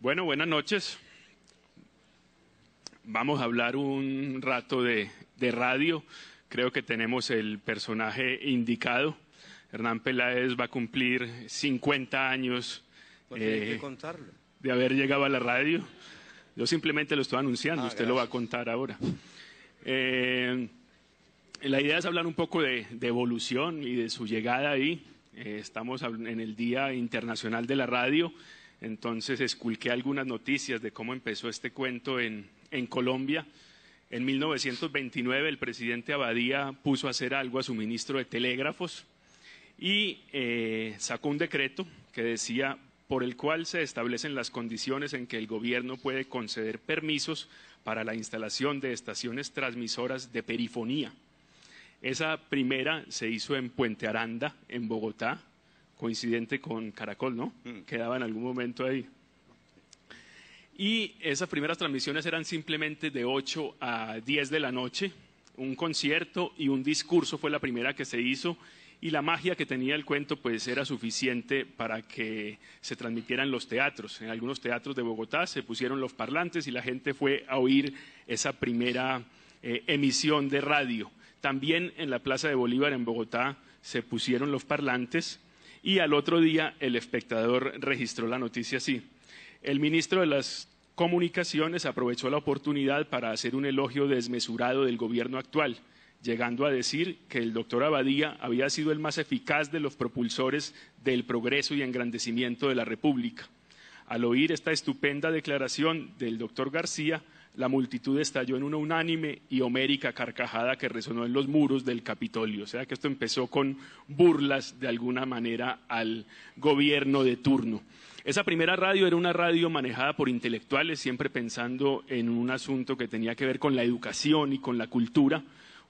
Bueno, buenas noches. Vamos a hablar un rato de, radio. Creo que tenemos el personaje indicado. Hernán Peláez va a cumplir 50 años pues eh, de haber llegado a la radio. Yo simplemente lo estoy anunciando, ah, usted lo va a contar ahora. Eh, la idea es hablar un poco de, evolución y de su llegada ahí. Eh, estamos en el Día Internacional de la Radio, entonces esculqué algunas noticias de cómo empezó este cuento en, Colombia. En 1929 el presidente Abadía puso a hacer algo a su ministro de telégrafos y eh, sacó un decreto que decía por el cual se establecen las condiciones en que el gobierno puede conceder permisos para la instalación de estaciones transmisoras de perifonía. Esa primera se hizo en Puente Aranda, en Bogotá, coincidente con Caracol, ¿no? Mm. Quedaba en algún momento ahí. Y esas primeras transmisiones eran simplemente de 8 a 10 de la noche. Un concierto y un discurso fue la primera que se hizo y la magia que tenía el cuento pues era suficiente para que se transmitieran los teatros. En algunos teatros de Bogotá se pusieron los parlantes y la gente fue a oír esa primera eh, emisión de radio. También en la Plaza de Bolívar en Bogotá se pusieron los parlantes y al otro día el espectador registró la noticia así. El ministro de las Comunicaciones aprovechó la oportunidad para hacer un elogio desmesurado del gobierno actual, llegando a decir que el doctor Abadía había sido el más eficaz de los propulsores del progreso y engrandecimiento de la República. Al oír esta estupenda declaración del doctor García, la multitud estalló en una unánime y homérica carcajada que resonó en los muros del Capitolio. O sea que esto empezó con burlas de alguna manera al gobierno de turno. Esa primera radio era una radio manejada por intelectuales, siempre pensando en un asunto que tenía que ver con la educación y con la cultura.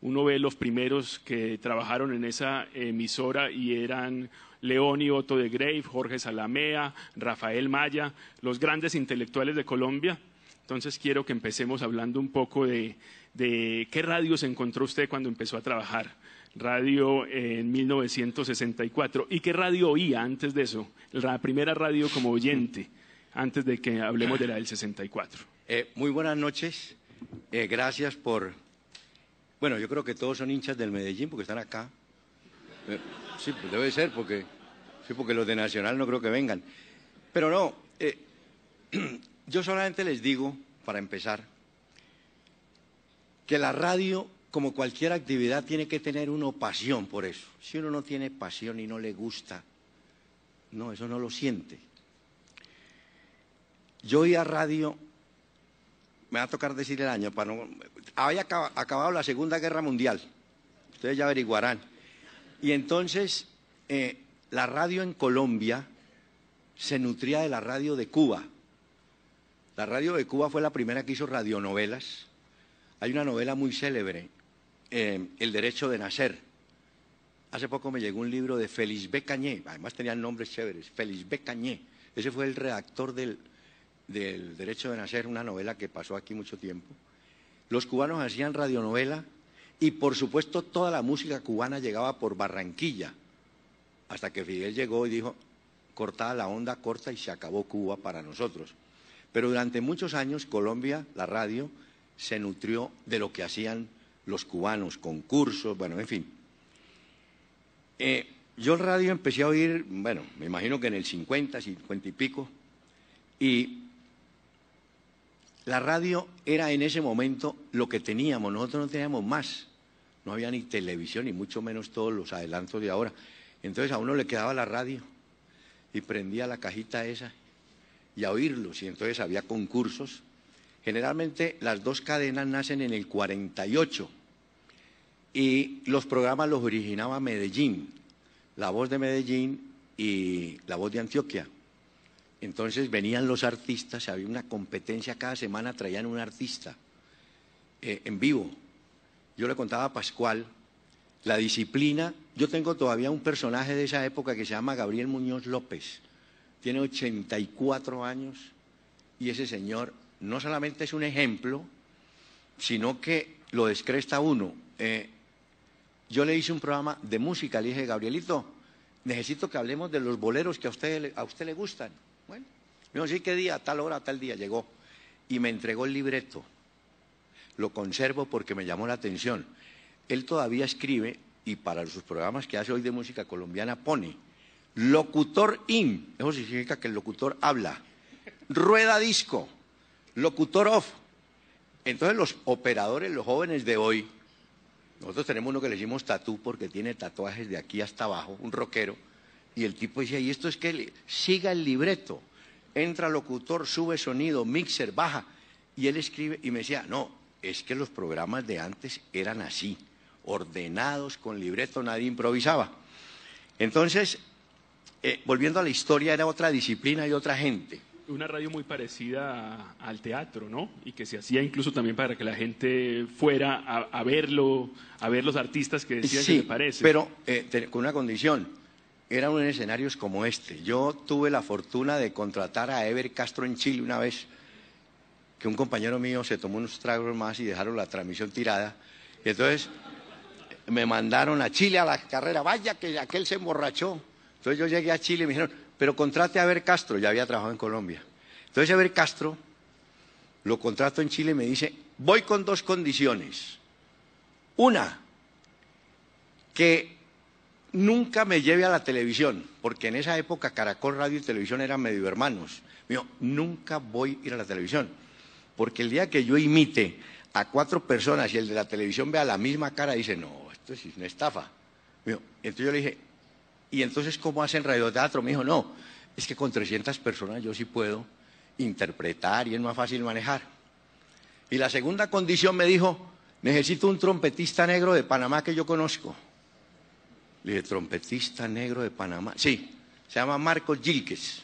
Uno ve los primeros que trabajaron en esa emisora y eran León y Otto de Grave, Jorge Salamea, Rafael Maya, los grandes intelectuales de Colombia entonces quiero que empecemos hablando un poco de, qué radio se encontró usted cuando empezó a trabajar. Radio en 1964. ¿Y qué radio oía antes de eso? La primera radio como oyente, antes de que hablemos de la del 64. Eh, muy buenas noches. Eh, gracias por... Bueno, yo creo que todos son hinchas del Medellín porque están acá. Eh, sí, pues debe ser porque... Sí, porque los de Nacional no creo que vengan. Pero no, Yo solamente les digo, para empezar, que la radio, como cualquier actividad, tiene que tener uno pasión por eso. Si uno no tiene pasión y no le gusta, no, eso no lo siente. Yo oía radio, me va a tocar decir el año, para no, había acabado la Segunda Guerra Mundial, ustedes ya averiguarán. Y entonces eh, la radio en Colombia se nutría de la radio de Cuba. La radio de Cuba fue la primera que hizo radionovelas. Hay una novela muy célebre, eh, El derecho de nacer. Hace poco me llegó un libro de Félix B. Cañé, además tenían nombres chéveres, Félix B. Cañé. Ese fue el redactor del, del derecho de nacer, una novela que pasó aquí mucho tiempo. Los cubanos hacían radionovela y por supuesto toda la música cubana llegaba por Barranquilla, hasta que Fidel llegó y dijo, cortada la onda corta y se acabó Cuba para nosotros. Pero durante muchos años Colombia, la radio, se nutrió de lo que hacían los cubanos, concursos, bueno, en fin. Eh, yo radio empecé a oír, bueno, me imagino que en el 50, 50 y pico, y la radio era en ese momento lo que teníamos, nosotros no teníamos más, no había ni televisión, ni mucho menos todos los adelantos de ahora. Entonces a uno le quedaba la radio y prendía la cajita esa y a oírlos. Y entonces había concursos. Generalmente las dos cadenas nacen en el 48 y los programas los originaba Medellín, la voz de Medellín y la voz de Antioquia. Entonces venían los artistas, había una competencia, cada semana traían un artista eh, en vivo. Yo le contaba a Pascual la disciplina. Yo tengo todavía un personaje de esa época que se llama Gabriel Muñoz López tiene 84 años y ese señor no solamente es un ejemplo, sino que lo descresta uno. Eh, yo le hice un programa de música, le dije, Gabrielito, necesito que hablemos de los boleros que a usted, a usted le gustan. Bueno, no sé qué día, tal hora, tal día llegó y me entregó el libreto. Lo conservo porque me llamó la atención. Él todavía escribe y para sus programas que hace hoy de música colombiana pone locutor in, eso significa que el locutor habla, rueda disco, locutor off. Entonces los operadores, los jóvenes de hoy, nosotros tenemos uno que le decimos tatú porque tiene tatuajes de aquí hasta abajo, un rockero, y el tipo decía, y esto es que siga el libreto, entra locutor, sube sonido, mixer, baja, y él escribe y me decía, no, es que los programas de antes eran así, ordenados, con libreto, nadie improvisaba. Entonces, eh, volviendo a la historia, era otra disciplina y otra gente. Una radio muy parecida al teatro, ¿no? Y que se hacía incluso también para que la gente fuera a, verlo, a ver los artistas que decían que le parece. Pero eh, con una condición, eran unos escenarios como este. Yo tuve la fortuna de contratar a Ever Castro en Chile una vez, que un compañero mío se tomó unos tragos más y dejaron la transmisión tirada. Y entonces me mandaron a Chile a la carrera, vaya que aquel se emborrachó. Entonces yo llegué a Chile y me dijeron, pero contrate a Ever Castro, ya había trabajado en Colombia. Entonces Ever Castro lo contrato en Chile y me dice, voy con dos condiciones. Una, que nunca me lleve a la televisión, porque en esa época Caracol Radio y Televisión eran medio hermanos. Me dijo, nunca voy a ir a la televisión, porque el día que yo imite a cuatro personas y el de la televisión vea la misma cara, dice, no, esto es una estafa. entonces yo le dije, y entonces, ¿cómo hacen radioteatro? Me dijo, no, es que con 300 personas yo sí puedo interpretar y es más fácil manejar. Y la segunda condición me dijo, necesito un trompetista negro de Panamá que yo conozco. Le dije, trompetista negro de Panamá. Sí, se llama Marcos Gilques.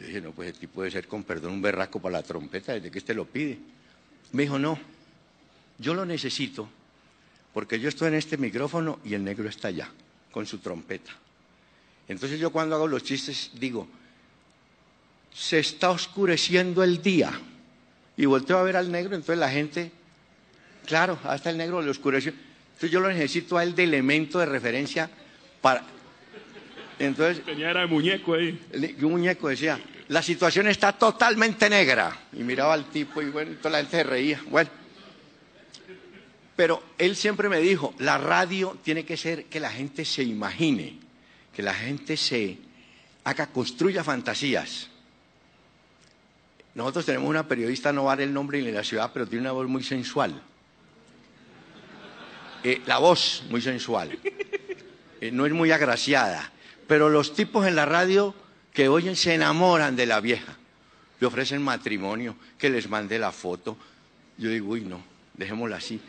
Yo dije, no, pues el tipo puede ser, con perdón, un berraco para la trompeta desde que este lo pide. Me dijo, no, yo lo necesito porque yo estoy en este micrófono y el negro está allá con su trompeta. Entonces yo cuando hago los chistes digo, se está oscureciendo el día. Y volteo a ver al negro, entonces la gente, claro, hasta el negro le oscureció. Entonces yo lo necesito a él de elemento de referencia para... Entonces... Tenía era el muñeco ahí. Un muñeco decía, la situación está totalmente negra. Y miraba al tipo y bueno, toda la gente se reía. Bueno, pero él siempre me dijo, la radio tiene que ser que la gente se imagine, que la gente se haga, construya fantasías. Nosotros tenemos una periodista, no vale el nombre ni la ciudad, pero tiene una voz muy sensual. Eh, la voz muy sensual. Eh, no es muy agraciada. Pero los tipos en la radio que oyen se enamoran de la vieja. Le ofrecen matrimonio, que les mande la foto. Yo digo, uy, no, dejémosla así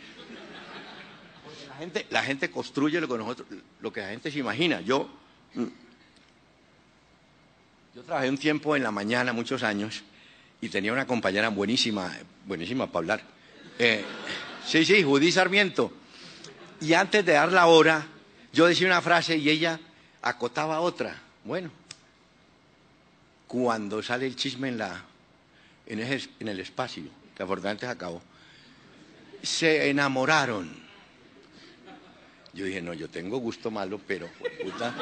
la gente construye lo que, nosotros, lo que la gente se imagina. Yo, mm, yo trabajé un tiempo en la mañana, muchos años, y tenía una compañera buenísima, buenísima para hablar. Eh, sí, sí, Judí Sarmiento. Y antes de dar la hora, yo decía una frase y ella acotaba otra. Bueno, cuando sale el chisme en, la, en, en el espacio, que afortunadamente se acabó, se enamoraron yo dije, no, yo tengo gusto malo, pero puta,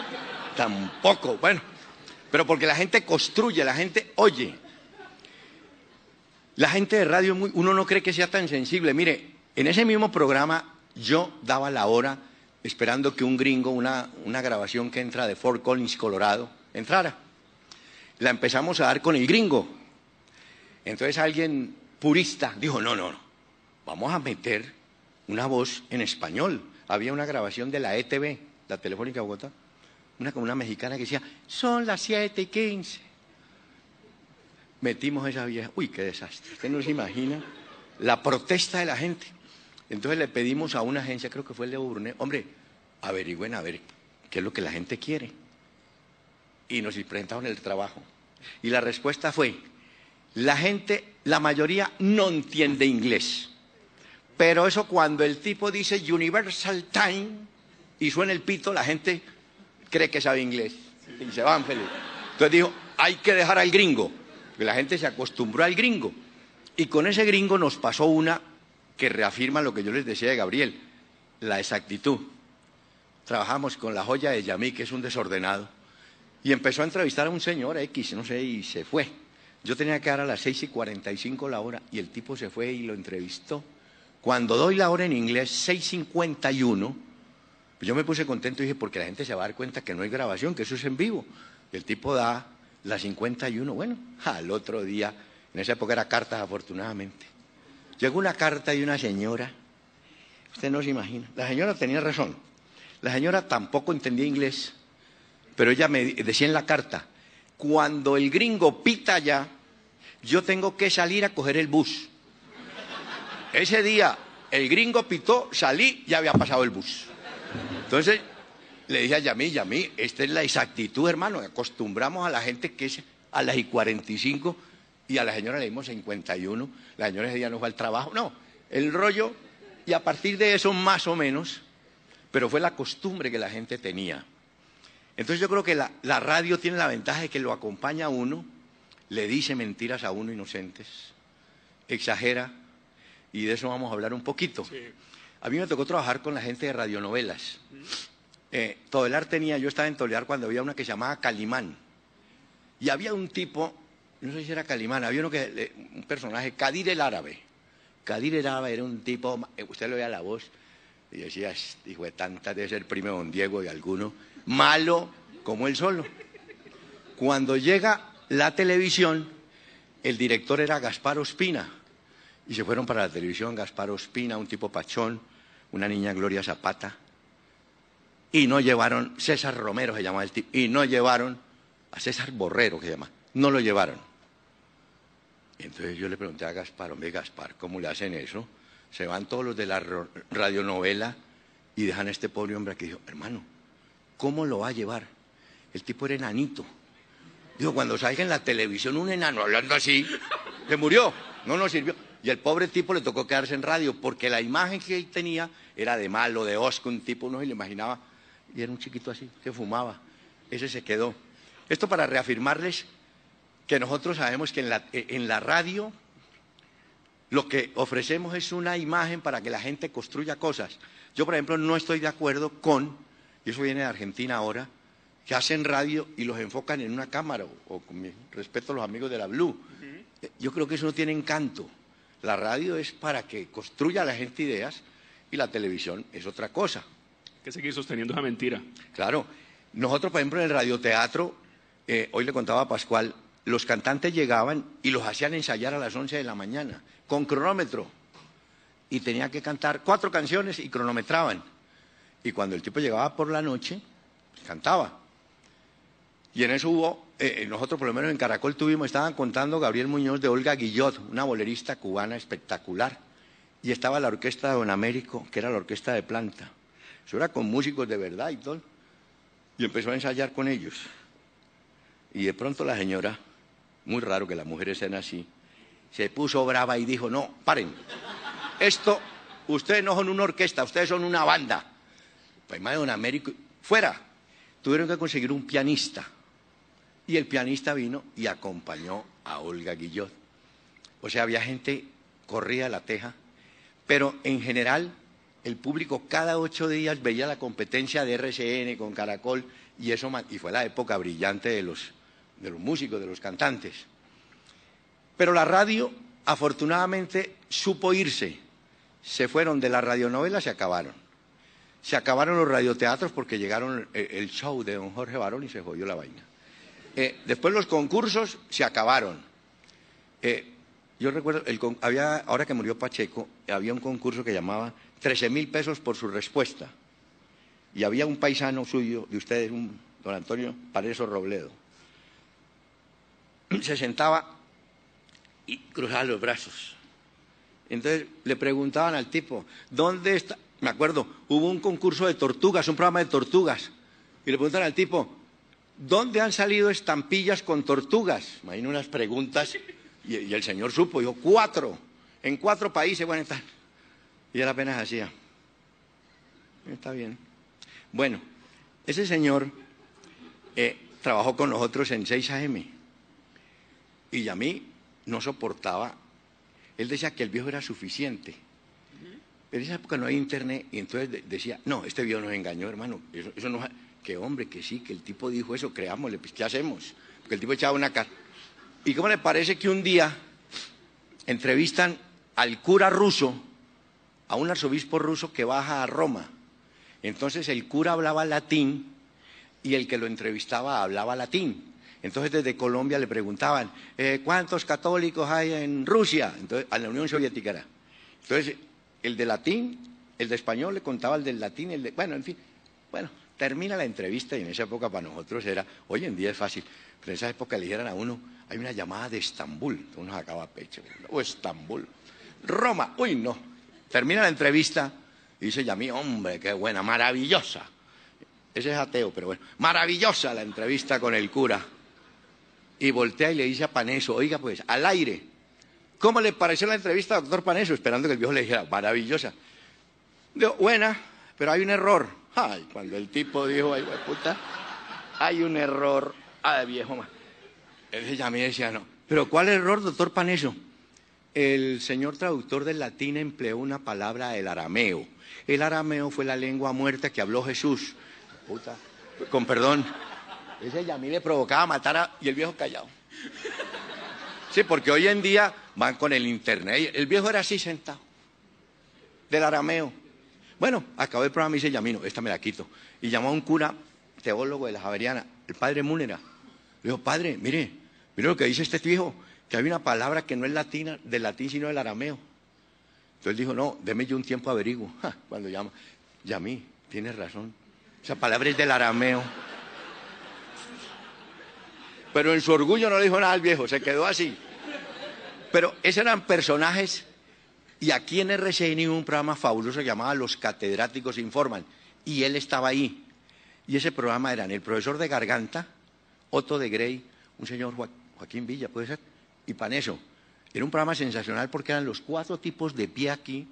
tampoco. Bueno, pero porque la gente construye, la gente oye. La gente de radio, uno no cree que sea tan sensible. Mire, en ese mismo programa yo daba la hora esperando que un gringo, una, una grabación que entra de Fort Collins, Colorado, entrara. La empezamos a dar con el gringo. Entonces alguien purista dijo, no, no, no, vamos a meter una voz en español había una grabación de la ETV, la Telefónica Bogotá, una una mexicana que decía, son las 7 y 15. Metimos esa vieja, uy, qué desastre. Usted no se imagina la protesta de la gente. Entonces le pedimos a una agencia, creo que fue el de Burné, hombre, averigüen a ver qué es lo que la gente quiere. Y nos presentaron el trabajo. Y la respuesta fue, la gente, la mayoría no entiende inglés. Pero eso cuando el tipo dice Universal Time y suena el pito, la gente cree que sabe inglés y se van feliz. Entonces dijo, hay que dejar al gringo, la gente se acostumbró al gringo. Y con ese gringo nos pasó una que reafirma lo que yo les decía de Gabriel, la exactitud. Trabajamos con la joya de Yamí, que es un desordenado, Y empezó a entrevistar a un señor X, no sé, y se fue. Yo tenía que dar a las 6 y 45 la hora y el tipo se fue y lo entrevistó. Cuando doy la hora en inglés, 6.51, pues yo me puse contento y dije, porque la gente se va a dar cuenta que no hay grabación, que eso es en vivo. Y el tipo da las 51. Bueno, al otro día, en esa época era cartas afortunadamente. Llegó una carta de una señora, usted no se imagina, la señora tenía razón. La señora tampoco entendía inglés, pero ella me decía en la carta, cuando el gringo pita ya, yo tengo que salir a coger el bus. Ese día el gringo pitó, salí, ya había pasado el bus. Entonces le dije a Yamí, Yamí, esta es la exactitud, hermano. Acostumbramos a la gente que es a las y 45 y a la señora le dimos 51. La señora ese día no fue al trabajo. No, el rollo, y a partir de eso más o menos, pero fue la costumbre que la gente tenía. Entonces yo creo que la, radio tiene la ventaja de que lo acompaña a uno, le dice mentiras a uno inocentes, exagera, y de eso vamos a hablar un poquito. A mí me tocó trabajar con la gente de radionovelas. Eh, Todelar tenía, yo estaba en Tolear cuando había una que se llamaba Calimán. Y había un tipo, no sé si era Calimán, había uno que, un personaje, Kadir el Árabe. Kadir el Árabe era un tipo, eh, usted le oía la voz, y decía, hijo de tanta, debe ser primo don Diego de alguno malo como él solo. Cuando llega la televisión, el director era Gaspar Ospina. Y se fueron para la televisión Gaspar Ospina, un tipo pachón, una niña Gloria Zapata. Y no llevaron, César Romero se llamaba el tipo, y no llevaron a César Borrero, que se llama, no lo llevaron. entonces yo le pregunté a Gaspar, hombre, Gaspar, ¿cómo le hacen eso? Se van todos los de la radionovela y dejan a este pobre hombre aquí. Dijo, hermano, ¿cómo lo va a llevar? El tipo era enanito. Digo, cuando salga en la televisión un enano hablando así, se murió, no nos sirvió. Y el pobre tipo le tocó quedarse en radio, porque la imagen que él tenía era de malo, de osco, un tipo, uno se le imaginaba, y era un chiquito así, que fumaba. Ese se quedó. Esto para reafirmarles que nosotros sabemos que en la, en la radio lo que ofrecemos es una imagen para que la gente construya cosas. Yo, por ejemplo, no estoy de acuerdo con y eso viene de Argentina ahora, que hacen radio y los enfocan en una cámara, o, con mi respeto a los amigos de la Blue. Yo creo que eso no tiene encanto. La radio es para que construya a la gente ideas y la televisión es otra cosa. Que seguir sosteniendo esa mentira. Claro. Nosotros, por ejemplo, en el radioteatro, eh, hoy le contaba a Pascual, los cantantes llegaban y los hacían ensayar a las 11 de la mañana, con cronómetro. Y tenía que cantar cuatro canciones y cronometraban. Y cuando el tipo llegaba por la noche, pues, cantaba. Y en eso hubo, eh, eh, nosotros por lo menos en Caracol tuvimos, estaban contando Gabriel Muñoz de Olga Guillot, una bolerista cubana espectacular. Y estaba la orquesta de Don Américo, que era la orquesta de planta. Eso era con músicos de verdad y todo. Y empezó a ensayar con ellos. Y de pronto la señora, muy raro que las mujeres sean así, se puso brava y dijo, no, paren, esto, ustedes no son una orquesta, ustedes son una banda pues más de Don Américo, fuera. Tuvieron que conseguir un pianista. Y el pianista vino y acompañó a Olga Guillot. O sea, había gente, corría la teja, pero en general el público cada ocho días veía la competencia de RCN con Caracol y eso y fue la época brillante de los, de los músicos, de los cantantes. Pero la radio, afortunadamente, supo irse. Se fueron de la radionovela, se acabaron. Se acabaron los radioteatros porque llegaron eh, el show de don Jorge Barón y se jodió la vaina. Eh, después los concursos se acabaron. Eh, yo recuerdo, había, ahora que murió Pacheco, había un concurso que llamaba 13 mil pesos por su respuesta. Y había un paisano suyo, de ustedes, un, don Antonio Pareso Robledo. Se sentaba y cruzaba los brazos. Entonces le preguntaban al tipo, ¿dónde está? me acuerdo, hubo un concurso de tortugas, un programa de tortugas, y le preguntan al tipo, ¿dónde han salido estampillas con tortugas? Imagino unas preguntas, y, el señor supo, dijo, cuatro, en cuatro países, bueno, está. Y él apenas hacía. Está bien. Bueno, ese señor eh, trabajó con nosotros en 6 AM, y a mí no soportaba, él decía que el viejo era suficiente en esa época no hay internet y entonces decía, no, este viejo nos engañó, hermano, eso, no, que hombre, que sí, que el tipo dijo eso, creámosle, pues ¿qué hacemos? Porque el tipo echaba una cara. ¿Y cómo le parece que un día entrevistan al cura ruso, a un arzobispo ruso que baja a Roma? Entonces el cura hablaba latín y el que lo entrevistaba hablaba latín. Entonces desde Colombia le preguntaban, eh, ¿cuántos católicos hay en Rusia? Entonces, a la Unión Soviética era. Entonces, el de latín, el de español le contaba el del latín, el de... Bueno, en fin, bueno, termina la entrevista y en esa época para nosotros era, hoy en día es fácil, pero en esa época le dijeran a uno, hay una llamada de Estambul, uno acaba pecho, o Estambul, Roma, uy no, termina la entrevista y dice ya mí, hombre, qué buena, maravillosa. Ese es ateo, pero bueno, maravillosa la entrevista con el cura y voltea y le dice a Paneso, oiga pues, al aire, ¿cómo le pareció la entrevista, doctor Paneso? Esperando que el viejo le dijera, maravillosa. Digo, buena, pero hay un error. Ay, cuando el tipo dijo, ay, puta, hay un error. Ay, viejo más. Entonces ya me decía, no. ¿Pero cuál error, doctor Paneso? El señor traductor del latín empleó una palabra del arameo. El arameo fue la lengua muerta que habló Jesús. Puta, con perdón. Ese mí le provocaba matar a... y el viejo callado. Sí, porque hoy en día van con el internet. El viejo era así sentado, del arameo. Bueno, acabó el programa y dice Yamino, esta me la quito. Y llamó a un cura teólogo de la Javeriana, el padre Múnera. Le dijo, padre, mire, mire lo que dice este viejo, que hay una palabra que no es latina, del latín, sino del arameo. Entonces dijo, no, déme yo un tiempo averiguo. cuando llama, Yamí, tienes razón. Esa palabra es del arameo. Pero en su orgullo no le dijo nada al viejo, se quedó así. Pero esos eran personajes, y aquí en RCN hubo un programa fabuloso llamado Los Catedráticos Informan, y él estaba ahí. Y ese programa eran el profesor de Garganta, Otto de Grey, un señor Joaquín Villa, puede ser, y Paneso. Era un programa sensacional porque eran los cuatro tipos de pie aquí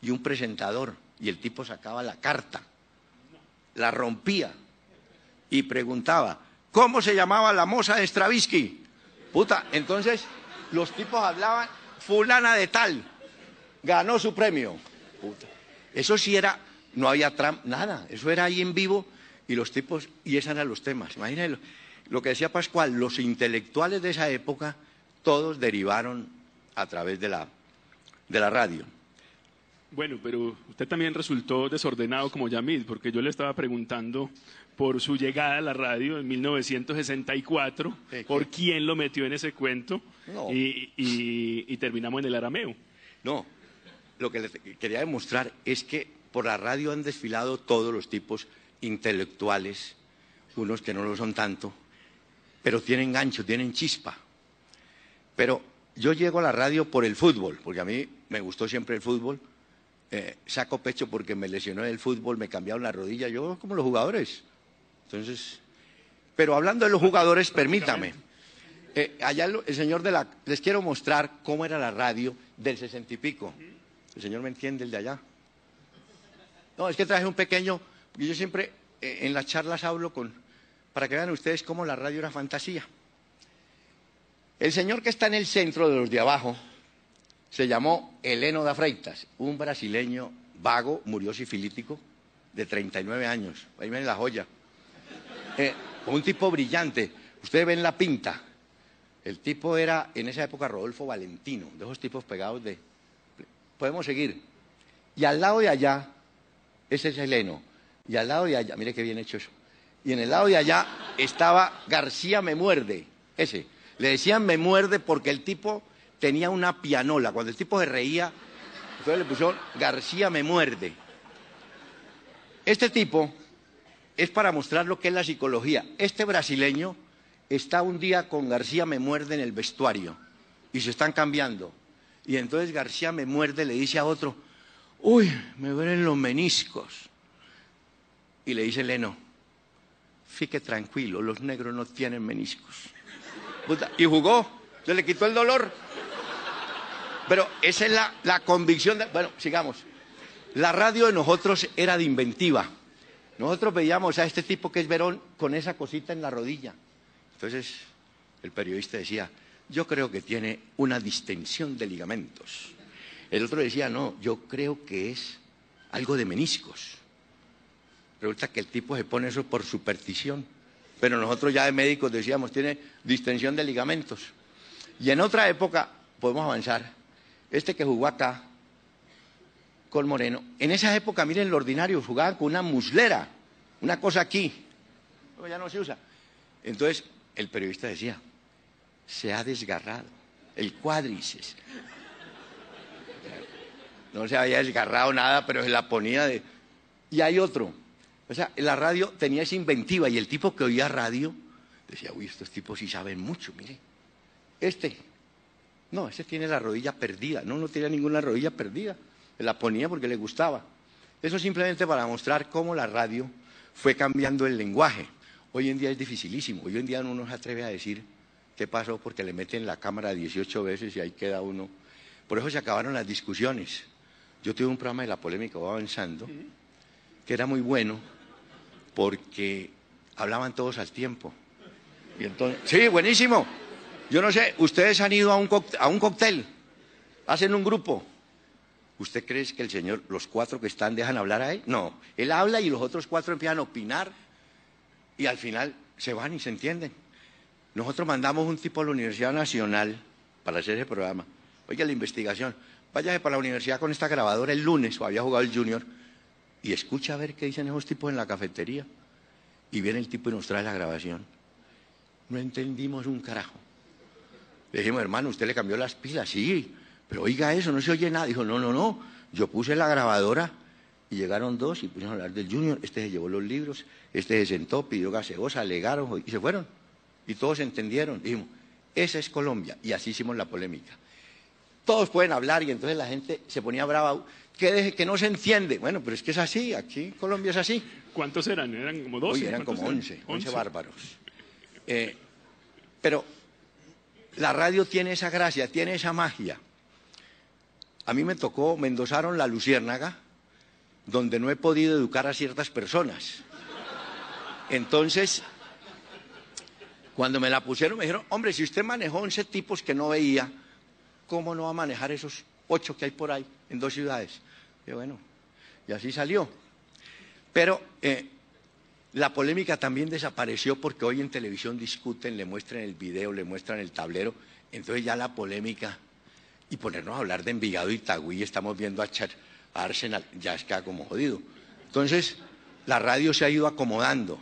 y un presentador, y el tipo sacaba la carta, la rompía y preguntaba, ¿Cómo se llamaba la moza de Stravinsky? Puta, entonces los tipos hablaban, fulana de tal, ganó su premio. Puta. Eso sí era, no había trampa, nada, eso era ahí en vivo y los tipos, y esos eran los temas. Imagínense lo, que decía Pascual, los intelectuales de esa época, todos derivaron a través de la, de la radio. Bueno, pero usted también resultó desordenado como Yamil, porque yo le estaba preguntando por su llegada a la radio en 1964, por quién lo metió en ese cuento y, terminamos en el arameo. No, lo que quería demostrar es que por la radio han desfilado todos los tipos intelectuales, unos que no lo son tanto, pero tienen gancho, tienen chispa. Pero yo llego a la radio por el fútbol, porque a mí me gustó siempre el fútbol. Eh, saco pecho porque me lesionó el fútbol, me cambiaron la rodilla, yo como los jugadores. Entonces, pero hablando de los jugadores, permítame. Eh, allá el, señor de la... Les quiero mostrar cómo era la radio del sesenta y pico. El señor me entiende el de allá. No, es que traje un pequeño... Yo siempre eh, en las charlas hablo con... Para que vean ustedes cómo la radio era fantasía. El señor que está en el centro de los de abajo se llamó Heleno da Freitas, un brasileño vago, murió sifilítico, de 39 años. Ahí ven la joya. Eh, un tipo brillante. Ustedes ven la pinta. El tipo era, en esa época, Rodolfo Valentino, de esos tipos pegados de... Podemos seguir. Y al lado de allá, ese es Heleno. Y al lado de allá, mire qué bien hecho eso. Y en el lado de allá estaba García Me Muerde, ese. Le decían Me Muerde porque el tipo tenía una pianola. Cuando el tipo se reía, entonces le pusieron García Me Muerde. Este tipo es para mostrar lo que es la psicología. Este brasileño está un día con García Me Muerde en el vestuario y se están cambiando. Y entonces García Me Muerde le dice a otro, uy, me duelen los meniscos. Y le dice Leno, fique tranquilo, los negros no tienen meniscos. Y jugó, se le quitó el dolor. Pero esa es la, la convicción de... Bueno, sigamos. La radio de nosotros era de inventiva. Nosotros veíamos a este tipo que es Verón con esa cosita en la rodilla. Entonces el periodista decía, yo creo que tiene una distensión de ligamentos. El otro decía, no, yo creo que es algo de meniscos. Resulta que el tipo se pone eso por superstición. Pero nosotros ya de médicos decíamos, tiene distensión de ligamentos. Y en otra época, podemos avanzar, este que jugó acá, con Moreno, en esa época, miren, lo ordinario, jugaban con una muslera, una cosa aquí. ya no se usa. Entonces, el periodista decía, se ha desgarrado el cuádriceps. No se había desgarrado nada, pero se la ponía de... Y hay otro. O sea, la radio tenía esa inventiva y el tipo que oía radio decía, uy, estos tipos sí saben mucho, mire. Este, no, ese tiene la rodilla perdida. No, no tiene ninguna rodilla perdida. La ponía porque le gustaba. Eso simplemente para mostrar cómo la radio fue cambiando el lenguaje. Hoy en día es dificilísimo. Hoy en día no se atreve a decir qué pasó porque le meten la cámara 18 veces y ahí queda uno. Por eso se acabaron las discusiones. Yo tuve un programa de la polémica va avanzando que era muy bueno porque hablaban todos al tiempo. Y entonces, sí, buenísimo. Yo no sé, ustedes han ido a un, a un cóctel, hacen un grupo. ¿Usted cree que el señor, los cuatro que están, dejan hablar a él? No, él habla y los otros cuatro empiezan a opinar y al final se van y se entienden. Nosotros mandamos un tipo a la Universidad Nacional para hacer ese programa. Oiga, la investigación, váyase para la universidad con esta grabadora el lunes, o había jugado el junior, y escucha a ver qué dicen esos tipos en la cafetería. Y viene el tipo y nos trae la grabación. No entendimos un carajo. Le dijimos, hermano, usted le cambió las pilas, sí, pero oiga eso, no se oye nada. Dijo, no, no, no, yo puse la grabadora y llegaron dos y pusieron a hablar del Junior. Este se llevó los libros, este se sentó, pidió gaseosa, alegaron y se fueron. Y todos entendieron. Dijimos, esa es Colombia. Y así hicimos la polémica. Todos pueden hablar y entonces la gente se ponía brava. Que, que no se entiende. Bueno, pero es que es así. Aquí Colombia es así. ¿Cuántos eran? ¿Eran como dos? eran como once. Once bárbaros. Eh, pero la radio tiene esa gracia, tiene esa magia. A mí me tocó, me endosaron la luciérnaga, donde no he podido educar a ciertas personas. Entonces, cuando me la pusieron, me dijeron, hombre, si usted manejó 11 tipos que no veía, ¿cómo no va a manejar esos ocho que hay por ahí en dos ciudades? Y bueno, y así salió. Pero eh, la polémica también desapareció porque hoy en televisión discuten, le muestran el video, le muestran el tablero, entonces ya la polémica y ponernos a hablar de Envigado y Tagüí, estamos viendo a, a Arsenal, ya es que como jodido. Entonces, la radio se ha ido acomodando.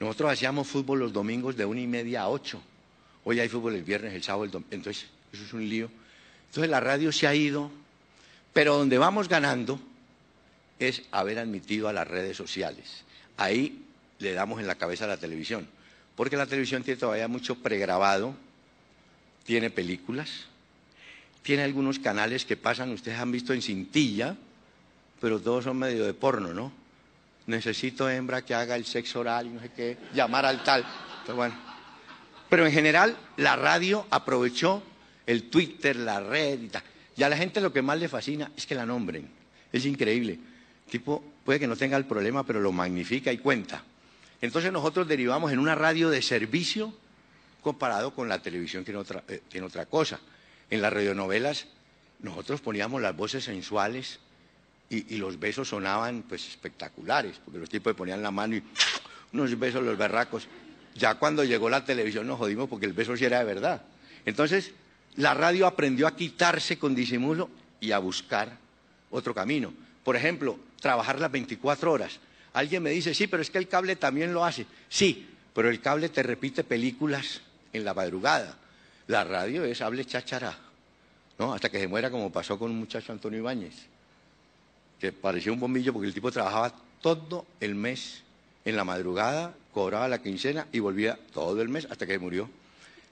Nosotros hacíamos fútbol los domingos de una y media a ocho. Hoy hay fútbol el viernes, el sábado, el domingo. Entonces, eso es un lío. Entonces, la radio se ha ido, pero donde vamos ganando es haber admitido a las redes sociales. Ahí le damos en la cabeza a la televisión, porque la televisión tiene todavía mucho pregrabado, tiene películas, tiene algunos canales que pasan, ustedes han visto en cintilla, pero todos son medio de porno, ¿no? Necesito hembra que haga el sexo oral y no sé qué, llamar al tal. Pero bueno. Pero en general, la radio aprovechó el Twitter, la red y tal. Y a la gente lo que más le fascina es que la nombren. Es increíble. Tipo, puede que no tenga el problema, pero lo magnifica y cuenta. Entonces nosotros derivamos en una radio de servicio comparado con la televisión que tiene otra, eh, tiene otra cosa. En las radionovelas nosotros poníamos las voces sensuales y, los besos sonaban pues espectaculares, porque los tipos ponían la mano y unos besos los berracos. Ya cuando llegó la televisión nos jodimos porque el beso sí era de verdad. Entonces, la radio aprendió a quitarse con disimulo y a buscar otro camino. Por ejemplo, trabajar las 24 horas. Alguien me dice, sí, pero es que el cable también lo hace. Sí, pero el cable te repite películas en la madrugada. La radio es hable chachará, ¿no? Hasta que se muera como pasó con un muchacho Antonio Ibáñez que parecía un bombillo porque el tipo trabajaba todo el mes en la madrugada, cobraba la quincena y volvía todo el mes hasta que murió.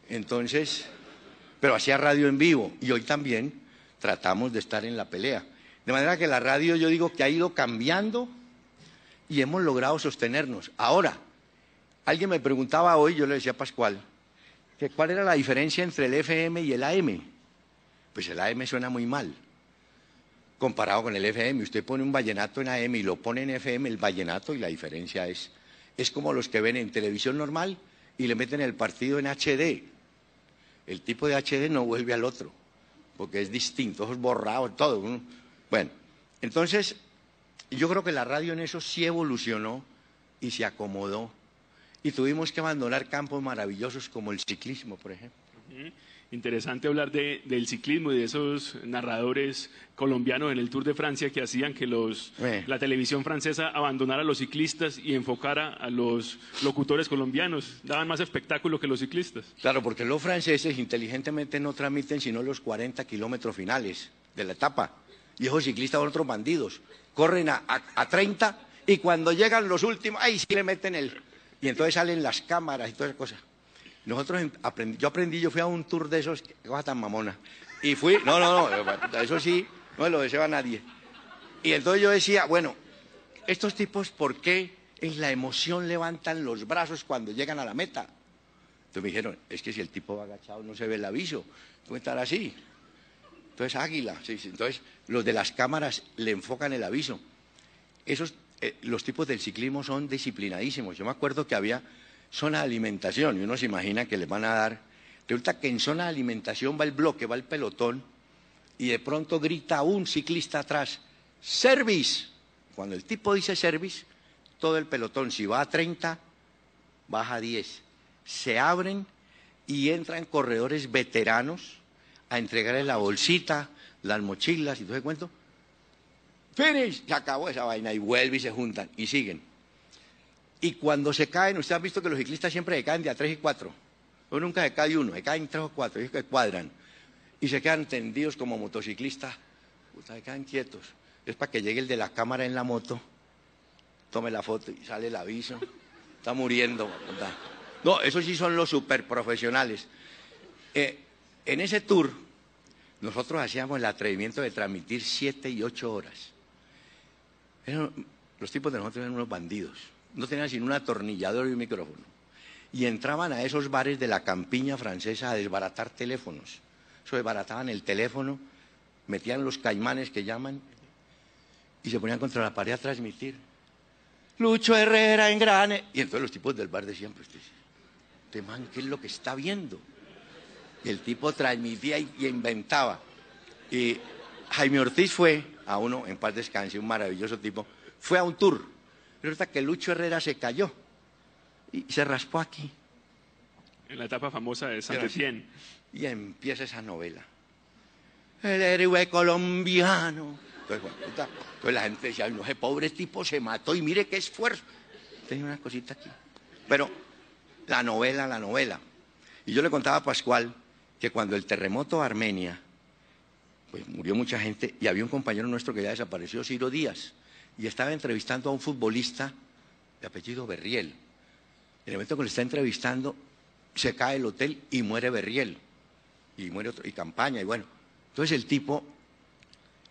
Entonces, pero hacía radio en vivo y hoy también tratamos de estar en la pelea. De manera que la radio yo digo que ha ido cambiando y hemos logrado sostenernos. Ahora, alguien me preguntaba hoy, yo le decía a Pascual, que cuál era la diferencia entre el FM y el AM. Pues el AM suena muy mal comparado con el FM. Usted pone un vallenato en AM y lo pone en FM, el vallenato, y la diferencia es, es como los que ven en televisión normal y le meten el partido en HD. El tipo de HD no vuelve al otro, porque es distinto, es borrado, todo. Bueno, entonces, yo creo que la radio en eso sí evolucionó y se acomodó. Y tuvimos que abandonar campos maravillosos como el ciclismo, por ejemplo. Interesante hablar de, del ciclismo y de esos narradores colombianos en el Tour de Francia que hacían que los, Eh. la televisión francesa abandonara a los ciclistas y enfocara a los locutores colombianos. Daban más espectáculo que los ciclistas. Claro, porque los franceses inteligentemente no transmiten sino los 40 kilómetros finales de la etapa. Y esos ciclistas son otros bandidos. Corren a, a- a 30 y cuando llegan los últimos, ahí sí le meten el... Y entonces salen las cámaras y todas esas cosas. Nosotros em- aprendí, yo aprendí, yo fui a un tour de esos, qué cosa tan mamona. Y fui, no, no, no, eso sí, no me lo deseo a nadie. Y entonces yo decía, bueno, estos tipos, ¿por qué en la emoción levantan los brazos cuando llegan a la meta? Entonces me dijeron, es que si el tipo va agachado no se ve el aviso, puede estar así. Entonces, águila, sí. entonces los de las cámaras le enfocan el aviso. Esos, eh, los tipos del ciclismo son disciplinadísimos. Yo me acuerdo que había zona de alimentación y uno se imagina que les van a dar. Resulta que en zona de alimentación va el bloque, va el pelotón y de pronto grita un ciclista atrás, service. Cuando el tipo dice service, todo el pelotón, si va a 30, baja a 10. Se abren y entran corredores veteranos a entregarle la bolsita, las mochilas y todo ese cuento. Finish, se acabó esa vaina y vuelve y se juntan y siguen. Y cuando se caen, usted ha visto que los ciclistas siempre se caen de a tres y cuatro. O nunca se cae uno, se caen tres o cuatro, ellos que cuadran. Y se quedan tendidos como motociclistas. Puta, se quedan quietos. Es para que llegue el de la cámara en la moto, tome la foto y sale el aviso. Está muriendo. No, esos sí son los super profesionales. Eh, en ese tour, nosotros hacíamos el atrevimiento de transmitir siete y ocho horas. Los tipos de nosotros eran unos bandidos. No tenían sino un atornillador y un micrófono. Y entraban a esos bares de la campiña francesa a desbaratar teléfonos. Eso desbarataban el teléfono, metían los caimanes que llaman y se ponían contra la pared a transmitir. Lucho Herrera en grane. Y entonces los tipos del bar decían, pues, este man, ¿qué es lo que está viendo? Y el tipo transmitía y, inventaba. Y Jaime Ortiz fue a uno, en paz descanse, un maravilloso tipo, fue a un tour. Resulta que Lucho Herrera se cayó y se raspó aquí. En la etapa famosa de San Etienne. Y empieza esa novela. El héroe colombiano. Entonces, bueno, entonces la gente decía, "Ay, no, ese pobre tipo se mató y mire qué esfuerzo. Tenía una cosita aquí. Pero la novela, la novela. Y yo le contaba a Pascual que cuando el terremoto de Armenia, pues murió mucha gente y había un compañero nuestro que ya desapareció, Ciro Díaz, y estaba entrevistando a un futbolista de apellido Berriel. En el momento que le está entrevistando, se cae el hotel y muere Berriel. Y muere otro, y campaña, y bueno. Entonces el tipo,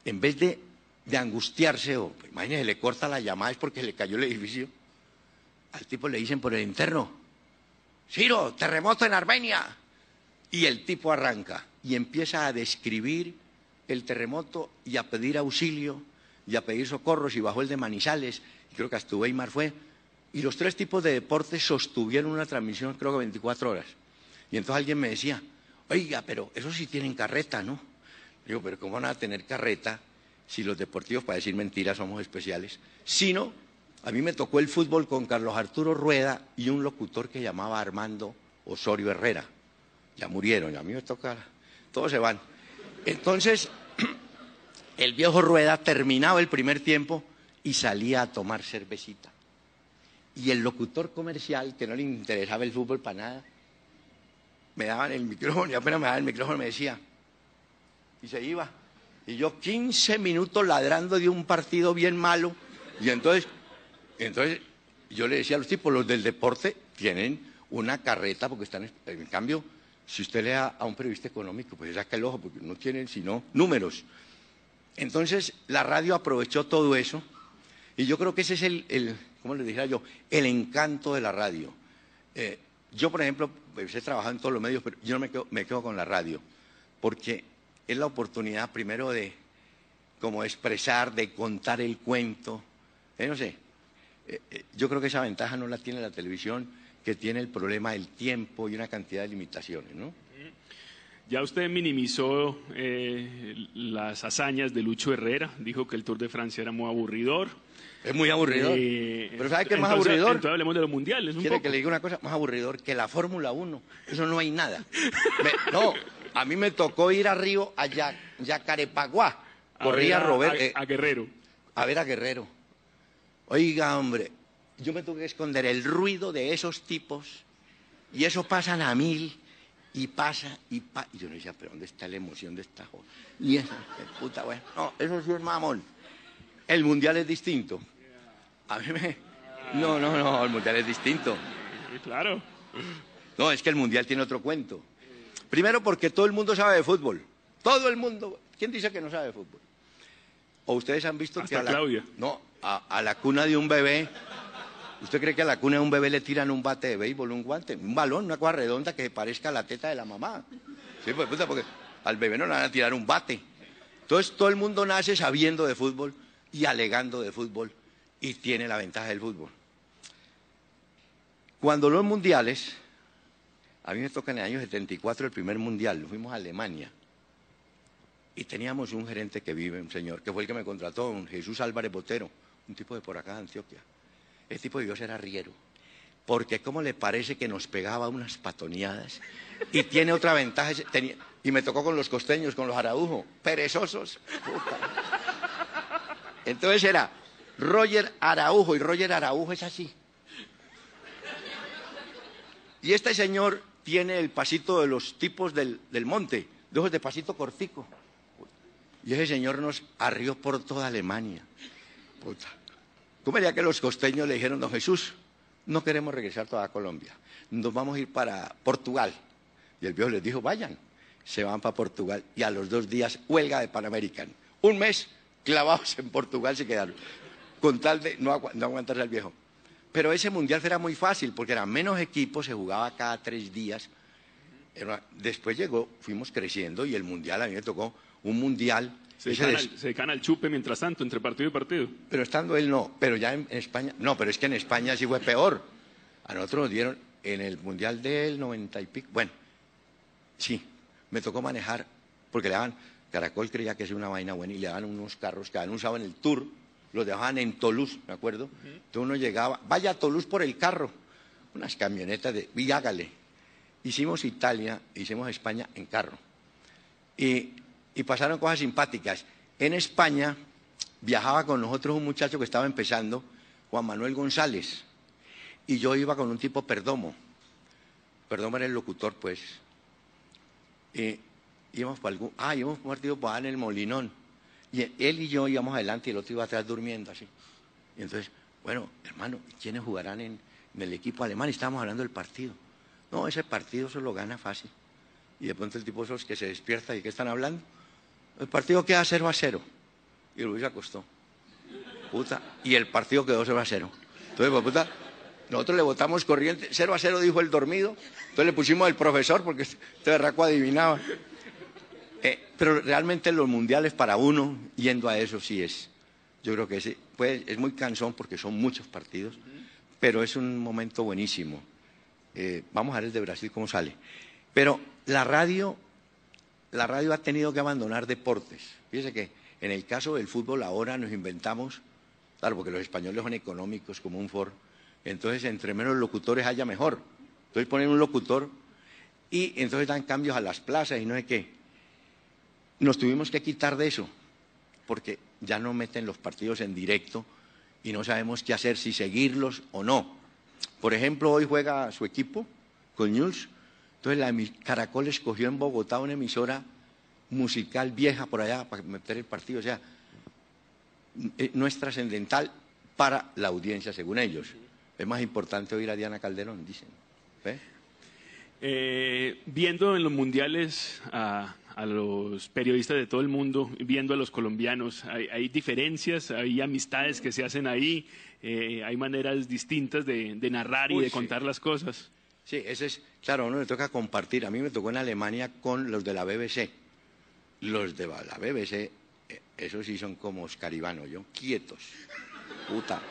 en vez de, de angustiarse, o pues, imagínese, le corta la llamada, es porque le cayó el edificio, al tipo le dicen por el interno, Ciro, terremoto en Armenia. Y el tipo arranca y empieza a describir el terremoto y a pedir auxilio y a pedir socorros y bajó el de Manizales, y creo que hasta Weimar fue. Y los tres tipos de deportes sostuvieron una transmisión, creo que 24 horas. Y entonces alguien me decía, oiga, pero esos sí tienen carreta, ¿no? Digo, pero ¿cómo van a tener carreta si los deportivos, para decir mentiras, somos especiales? Sino, a mí me tocó el fútbol con Carlos Arturo Rueda y un locutor que llamaba Armando Osorio Herrera. Ya murieron, a mí me toca, todos se van. Entonces, el viejo Rueda terminaba el primer tiempo y salía a tomar cervecita. Y el locutor comercial, que no le interesaba el fútbol para nada, me daban el micrófono y apenas me daban el micrófono me decía, y se iba. Y yo 15 minutos ladrando de un partido bien malo. Y entonces, entonces yo le decía a los tipos, los del deporte tienen una carreta porque están, en cambio, si usted lea a un periodista económico, pues saca el ojo porque no tienen sino números. Entonces la radio aprovechó todo eso y yo creo que ese es el, el ¿cómo le dijera yo? El encanto de la radio. Eh, yo, por ejemplo, pues, he trabajado en todos los medios, pero yo no me quedo, me quedo con la radio, porque es la oportunidad primero de como expresar, de contar el cuento. Eh, no sé, eh, yo creo que esa ventaja no la tiene la televisión, que tiene el problema del tiempo y una cantidad de limitaciones, ¿no? Ya usted minimizó eh, las hazañas de Lucho Herrera, dijo que el Tour de Francia era muy aburridor. Es muy aburridor. Eh, Pero ¿sabe qué es más entonces- aburridor? Entonces hablemos de los mundiales. Un ¿Quiere poco. que le diga una cosa más aburridor? Que la Fórmula 1. Eso no hay nada. Me- no, a mí me tocó ir a Río, a Ya- Yacarepaguá. A Corría ver a- Robert, a- eh, a Guerrero. a ver a Guerrero. Oiga, hombre, yo me tuve que esconder el ruido de esos tipos y eso pasan a mil y pasa y pasa. Y yo no decía, pero ¿dónde está la emoción de esta joda? Y qué puta, bueno, no, eso sí es mamón. El mundial es distinto. A mí me... No, no, no, el mundial es distinto. Claro. No, es que el mundial tiene otro cuento. Primero porque todo el mundo sabe de fútbol. Todo el mundo. ¿Quién dice que no sabe de fútbol? ¿O ustedes han visto que Hasta a la, Claudia. No, a, a la cuna de un bebé, ¿usted cree que a la cuna de un bebé le tiran un bate de béisbol, un guante, un balón, una cosa redonda que parezca a la teta de la mamá? Sí, pues puta, porque al bebé no le van a tirar un bate. Entonces todo el mundo nace sabiendo de fútbol y alegando de fútbol y tiene la ventaja del fútbol. Cuando los mundiales, a mí me toca en el año 74 el primer mundial, fuimos a Alemania. Y teníamos un gerente que vive, un señor, que fue el que me contrató, un Jesús Álvarez Botero, un tipo de por acá de Antioquia. El tipo de Dios era riero. Porque cómo le parece que nos pegaba unas patoneadas. Y tiene otra ventaja. y me tocó con los costeños, con los araujos, perezosos. Entonces era Roger Araujo, y Roger Araujo es así. Y este señor tiene el pasito de los tipos del, del monte, de ojos de pasito cortico. Y ese señor nos arrió por toda Alemania. Puta. ¿Cómo era que los costeños le dijeron, don Jesús, no queremos regresar toda Colombia, nos vamos a ir para Portugal? Y el viejo les dijo, vayan, se van para Portugal. Y a los dos días, huelga de Panamericano. Un mes clavados en Portugal se quedaron, con tal de no, agu- no aguantarse al viejo. Pero ese mundial era muy fácil, porque eran menos equipos, se jugaba cada tres días. Después llegó, fuimos creciendo y el mundial, a mí me tocó un mundial. Se al, se al chupe mientras tanto, entre partido y partido. pero estando él no, pero ya en, en España, no, pero es que en España sí fue peor. A nosotros nos dieron en el Mundial del 90 y pico, bueno, sí, me tocó manejar, porque le daban, Caracol creía que es una vaina buena y le daban unos carros que habían usado en el Tour, los dejaban en Toulouse, me acuerdo. Entonces uno llegaba, vaya a Toulouse por el carro, unas camionetas de, y hágale. Hicimos Italia, hicimos España en carro. Y, y pasaron cosas simpáticas. En España viajaba con nosotros un muchacho que estaba empezando, Juan Manuel González, y yo iba con un tipo Perdomo. Perdomo era el locutor, pues. Y íbamos para algún, ah, íbamos un partido para en el Molinón. Y él y yo íbamos adelante y el otro iba atrás durmiendo así. Y entonces, bueno, hermano, ¿quiénes jugarán en, en el equipo alemán? Y estábamos hablando del partido. No, ese partido se lo gana fácil. Y de pronto el tipo esos que se despierta y que están hablando. El partido queda 0 a 0. Y Luis acostó. Puta. Y el partido quedó 0 a 0. Entonces, pues, puta, nosotros le votamos corriente. 0 a 0 dijo el dormido. Entonces le pusimos al profesor porque este berraco adivinaba. Eh, pero realmente los mundiales para uno, yendo a eso sí es. Yo creo que sí, pues, es muy cansón porque son muchos partidos, pero es un momento buenísimo. Eh, vamos a ver el de Brasil cómo sale. Pero la radio, la radio ha tenido que abandonar deportes. Fíjese que en el caso del fútbol ahora nos inventamos, claro, porque los españoles son económicos como un Ford, entonces entre menos locutores haya mejor. Entonces ponen un locutor y entonces dan cambios a las plazas y no sé qué. Nos tuvimos que quitar de eso, porque ya no meten los partidos en directo y no sabemos qué hacer, si seguirlos o no. Por ejemplo, hoy juega su equipo con News, entonces la Caracol escogió en Bogotá una emisora musical vieja por allá para meter el partido, o sea, eh, no es trascendental para la audiencia, según ellos. Es más importante oír a Diana Calderón, dicen. ¿Ve? Eh, viendo en los mundiales a, a los periodistas de todo el mundo, viendo a los colombianos, hay, hay diferencias, hay amistades que se hacen ahí, eh, hay maneras distintas de, de narrar y Uy, de sí. contar las cosas. Sí, ese es, claro, uno le toca compartir. A mí me tocó en Alemania con los de la BBC. Los de la BBC, eh, esos sí son como Oscar Ivano, yo, quietos. Puta.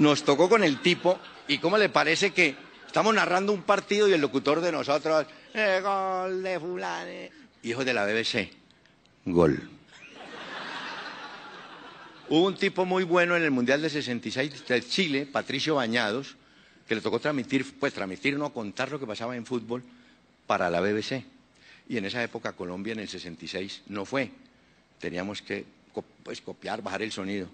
Nos tocó con el tipo, y cómo le parece que Estamos narrando un partido y el locutor de nosotros, "Eh, gol de fulane. Hijo de la BBC, gol. Hubo un tipo muy bueno en el Mundial de 66 de Chile, Patricio Bañados, que le tocó transmitir, pues transmitir, no contar lo que pasaba en fútbol para la BBC. Y en esa época Colombia en el 66 no fue. Teníamos que pues, copiar, bajar el sonido.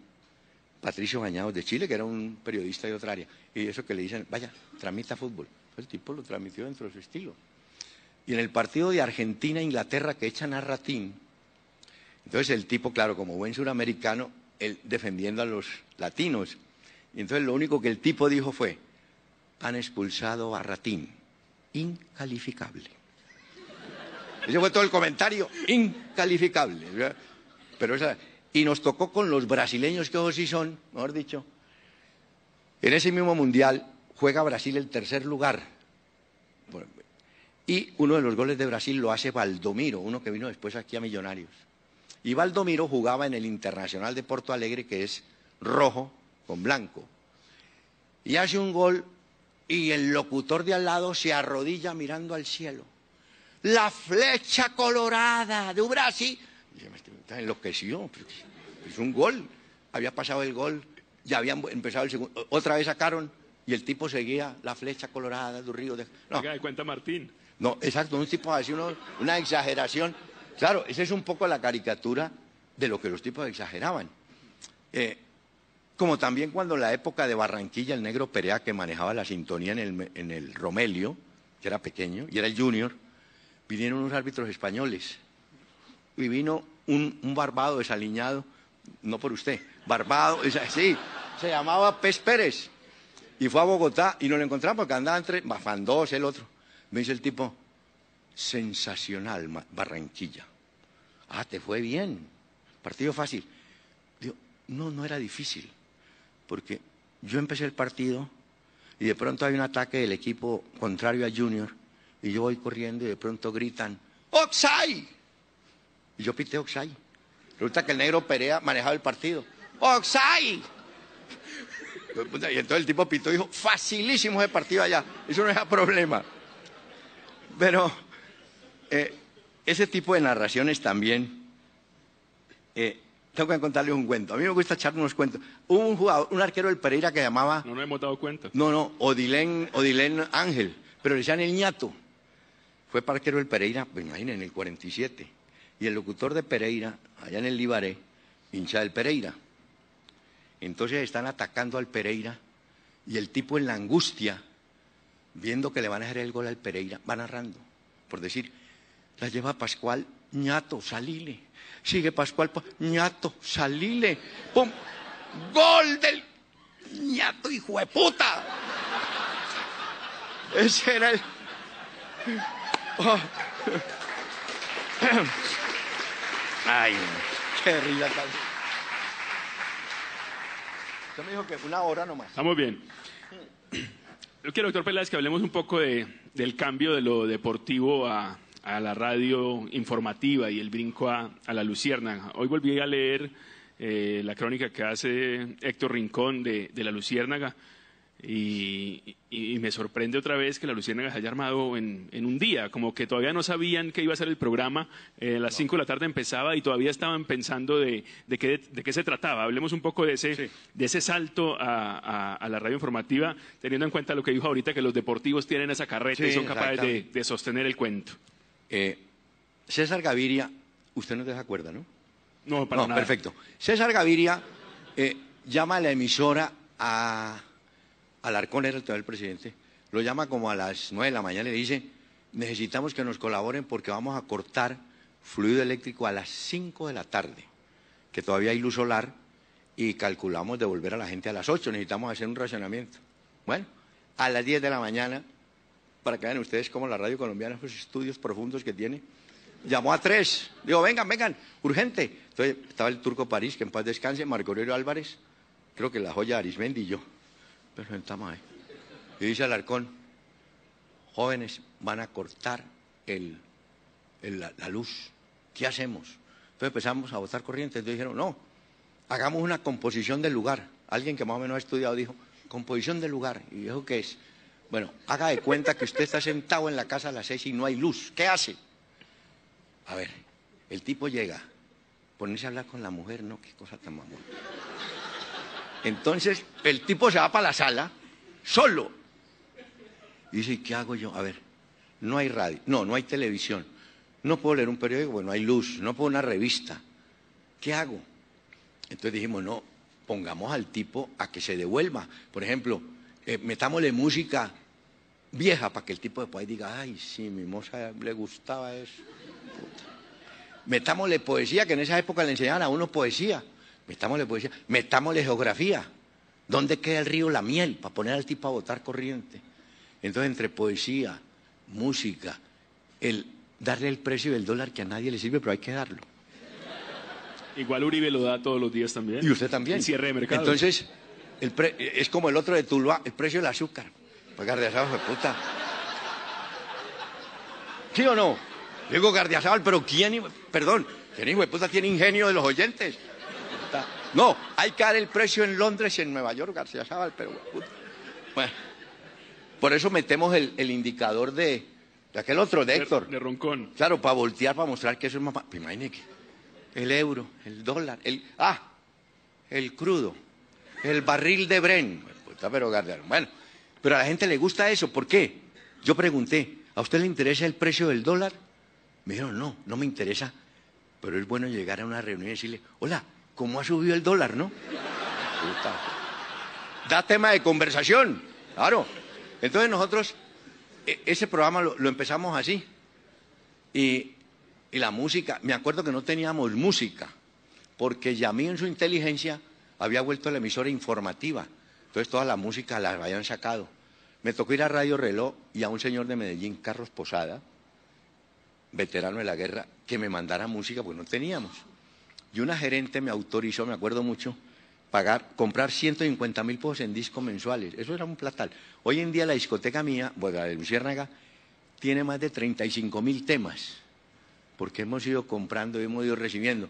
Patricio Bañados de Chile, que era un periodista de otra área. Y eso que le dicen, vaya, transmita fútbol. El tipo lo transmitió dentro de su estilo. Y en el partido de Argentina-Inglaterra que echan a Ratín, entonces el tipo, claro, como buen suramericano, él defendiendo a los latinos. Y entonces lo único que el tipo dijo fue, han expulsado a Ratín, incalificable. Ese fue todo el comentario, incalificable. Pero esa, y nos tocó con los brasileños, que ellos sí son, mejor dicho. En ese mismo mundial juega Brasil el tercer lugar. Y uno de los goles de Brasil lo hace Valdomiro, uno que vino después aquí a Millonarios. Y Valdomiro jugaba en el Internacional de Porto Alegre, que es rojo con blanco. Y hace un gol y el locutor de al lado se arrodilla mirando al cielo. La flecha colorada de estoy está enloqueció. pero Es un gol. Había pasado el gol, ya habían empezado el segundo. Otra vez sacaron y el tipo seguía la flecha colorada del río. De... No, de cuenta Martín. no, exacto, un tipo así, uno- una exageración. Claro, esa es un poco la caricatura de lo que los tipos exageraban. Eh, como también cuando en la época de Barranquilla, el negro Perea, que manejaba la sintonía en el, en el Romelio, que era pequeño, y era el junior, vinieron unos árbitros españoles. Y vino un, un barbado desaliñado, no por usted, barbado, así, se llamaba Pez Pérez. Y fue a Bogotá y nos lo encontramos porque andaba entre Bafandós, el otro. Me dice el tipo, sensacional Barranquilla. Ah, te fue bien. Partido fácil. Digo, no, no era difícil. Porque yo empecé el partido y de pronto hay un ataque del equipo contrario a Junior y yo voy corriendo y de pronto gritan, ¡Oxai! Y yo pité Oxai. Resulta que el negro Perea manejaba el partido. ¡Oxai! Y entonces el tipo pitó y dijo, facilísimo ese partido allá, eso no era problema. Pero eh, ese tipo de narraciones también, eh, tengo que contarles un cuento. A mí me gusta echar unos cuentos. Hubo un jugador, un arquero del Pereira que llamaba, No nos hemos dado cuenta. no, no, Odilén, Odilén Ángel, pero le decían el ñato. Fue arquero del Pereira, pues imaginen, en el 47. Y el locutor de Pereira, allá en el Libaré, hincha del Pereira. Entonces están atacando al Pereira y el tipo en la angustia, viendo que le van a hacer el gol al Pereira, va narrando. Por decir, la lleva Pascual, ñato, salile. Sigue Pascual, pa- ñato, salile. ¡Pum! ¡Gol del ñato, hijo de puta! Ese era el. Oh. Ay, qué risa tan. Usted me dijo que una hora nomás. Estamos bien. Yo quiero, doctor Peláez, que hablemos un poco de- del cambio de lo deportivo a, a la radio informativa y el brinco a, a la Luciérnaga. Hoy volví a leer eh, la crónica que hace Héctor Rincón de, de la Luciérnaga y, me sorprende otra vez que la Luciérnaga se haya armado en, en un día, como que todavía no sabían qué iba a ser el programa. Eh, a las 5 de la tarde empezaba y todavía estaban pensando de, de qué, de qué se trataba. Hablemos un poco de ese, de ese salto a, a- a la radio informativa, teniendo en cuenta lo que dijo ahorita, que los deportivos tienen esa carreta y son capaces de sostener el cuento. Eh, César Gaviria, usted no se acuerda, ¿no? No, para no, nada. perfecto. César Gaviria eh, llama a la emisora a Alarcón, era el presidente, lo llama como a las nueve de la mañana y le dice, necesitamos que nos colaboren porque vamos a cortar fluido eléctrico a las 5 de la tarde, que todavía hay luz solar y calculamos devolver a la gente a las 8, necesitamos hacer un racionamiento. Bueno, a las 10 de la mañana, para que vean ustedes cómo la radio colombiana, esos estudios profundos que tiene, llamó a tres. Digo, vengan, vengan, urgente. Entonces estaba el turco París, que en paz descanse, Marco Aurelio Álvarez, creo que la joya Arismendi y yo. Pero sentamos ahí. Y dice Alarcón, jóvenes, van a cortar el, la, luz. ¿Qué hacemos? Entonces empezamos a votar corriente. Entonces dijeron, no, hagamos una composición del lugar. Alguien que más o menos ha estudiado dijo, composición del lugar. ¿Y dijo qué es? Bueno, haga de cuenta que usted está sentado en la casa a las seis y no hay luz. ¿Qué hace? A ver, el tipo llega, ponerse a hablar con la mujer, no, qué cosa tan mamón. Entonces, el tipo se va para la sala, solo. Y dice, ¿qué hago yo? A ver, no hay radio, no, no hay televisión, no puedo leer un periódico, bueno, hay luz, no puedo una revista. ¿Qué hago? Entonces dijimos, no, pongamos al tipo a que se devuelva. Por ejemplo, eh, metámosle música vieja para que el tipo después diga, ay, sí, mi moza le gustaba eso. Metámosle poesía, que en esa época le enseñaban a uno poesía. Metámosle poesía, metámosle geografía. ¿Dónde queda el río La Miel? Para poner al tipo a votar corriente. Entonces, entre poesía, música, el darle el precio del dólar que a nadie le sirve, pero hay que darlo. Igual Uribe lo da todos los días también. Y usted también. Cierre de mercado. Entonces, el pre- es como el otro de Tuluá, el precio del azúcar. Pues Gardiazabal, puta. ¿Sí o no? Digo Gardiazabal, pero ¿quién, perdón, quién hijo de puta tiene ingenio de los oyentes? Puta. No, hay que dar el precio en Londres y en Nueva York, Gardiazabal, pero puta. Bueno, por eso metemos el, el indicador de, de aquel otro, de Héctor. De Roncón. Claro, para voltear, para mostrar que eso es más... que el euro, el dólar, el... Ah, el crudo, el barril de Bren. Puta, pero Bueno, pero a la gente le gusta eso. ¿Por qué? Yo pregunté, ¿a usted le interesa el precio del dólar? Me dijeron, no, no me interesa. Pero es bueno llegar a una reunión y decirle, hola, ¿cómo ha subido el dólar, no? Da tema de conversación, claro. Entonces nosotros, e- ese programa lo, lo empezamos así. Y, y la música, me acuerdo que no teníamos música, porque Yamí en su inteligencia había vuelto a la emisora informativa. Entonces toda la música la habían sacado. Me tocó ir a Radio Reloj y a un señor de Medellín, Carlos Posada, veterano de la guerra, que me mandara música porque no teníamos. Y una gerente me autorizó, me acuerdo mucho, pagar, comprar 150 mil pesos en discos mensuales. Eso era un platal. Hoy en día la discoteca mía, bueno, la de Luciérnaga, tiene más de 35 mil temas, porque hemos ido comprando y hemos ido recibiendo.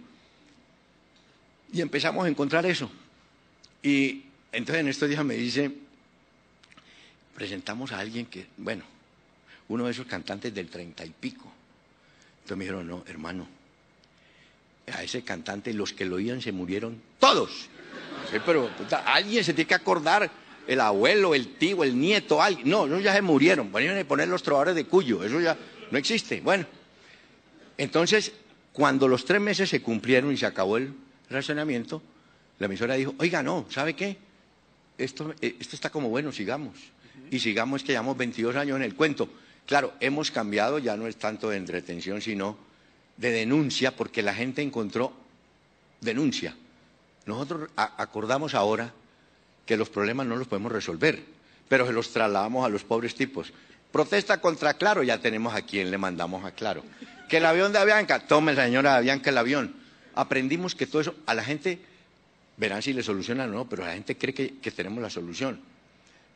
Y empezamos a encontrar eso. Y entonces en estos días me dice, presentamos a alguien que, bueno, uno de esos cantantes del treinta y pico. Entonces me dijeron, no, hermano, a ese cantante los que lo oían se murieron todos. Pero puta, alguien se tiene que acordar, el abuelo, el tío, el nieto, alguien. No, no, ya se murieron. Van a poner los trovadores de Cuyo, eso ya no existe. Bueno, entonces, cuando los tres meses se cumplieron y se acabó el racionamiento, la emisora dijo, oiga, no, ¿sabe qué? Esto, eh, esto está como bueno, sigamos. Y sigamos que llevamos 22 años en el cuento. Claro, hemos cambiado, ya no es tanto de entretención, sino de denuncia, porque la gente encontró denuncia. Nosotros acordamos ahora que los problemas no los podemos resolver, pero se los trasladamos a los pobres tipos. Protesta contra Claro, ya tenemos a quien le mandamos a Claro. Que el avión de Avianca, tome señora Avianca el avión. Aprendimos que todo eso, a la gente, verán si le solucionan o no, pero la gente cree que, que tenemos la solución.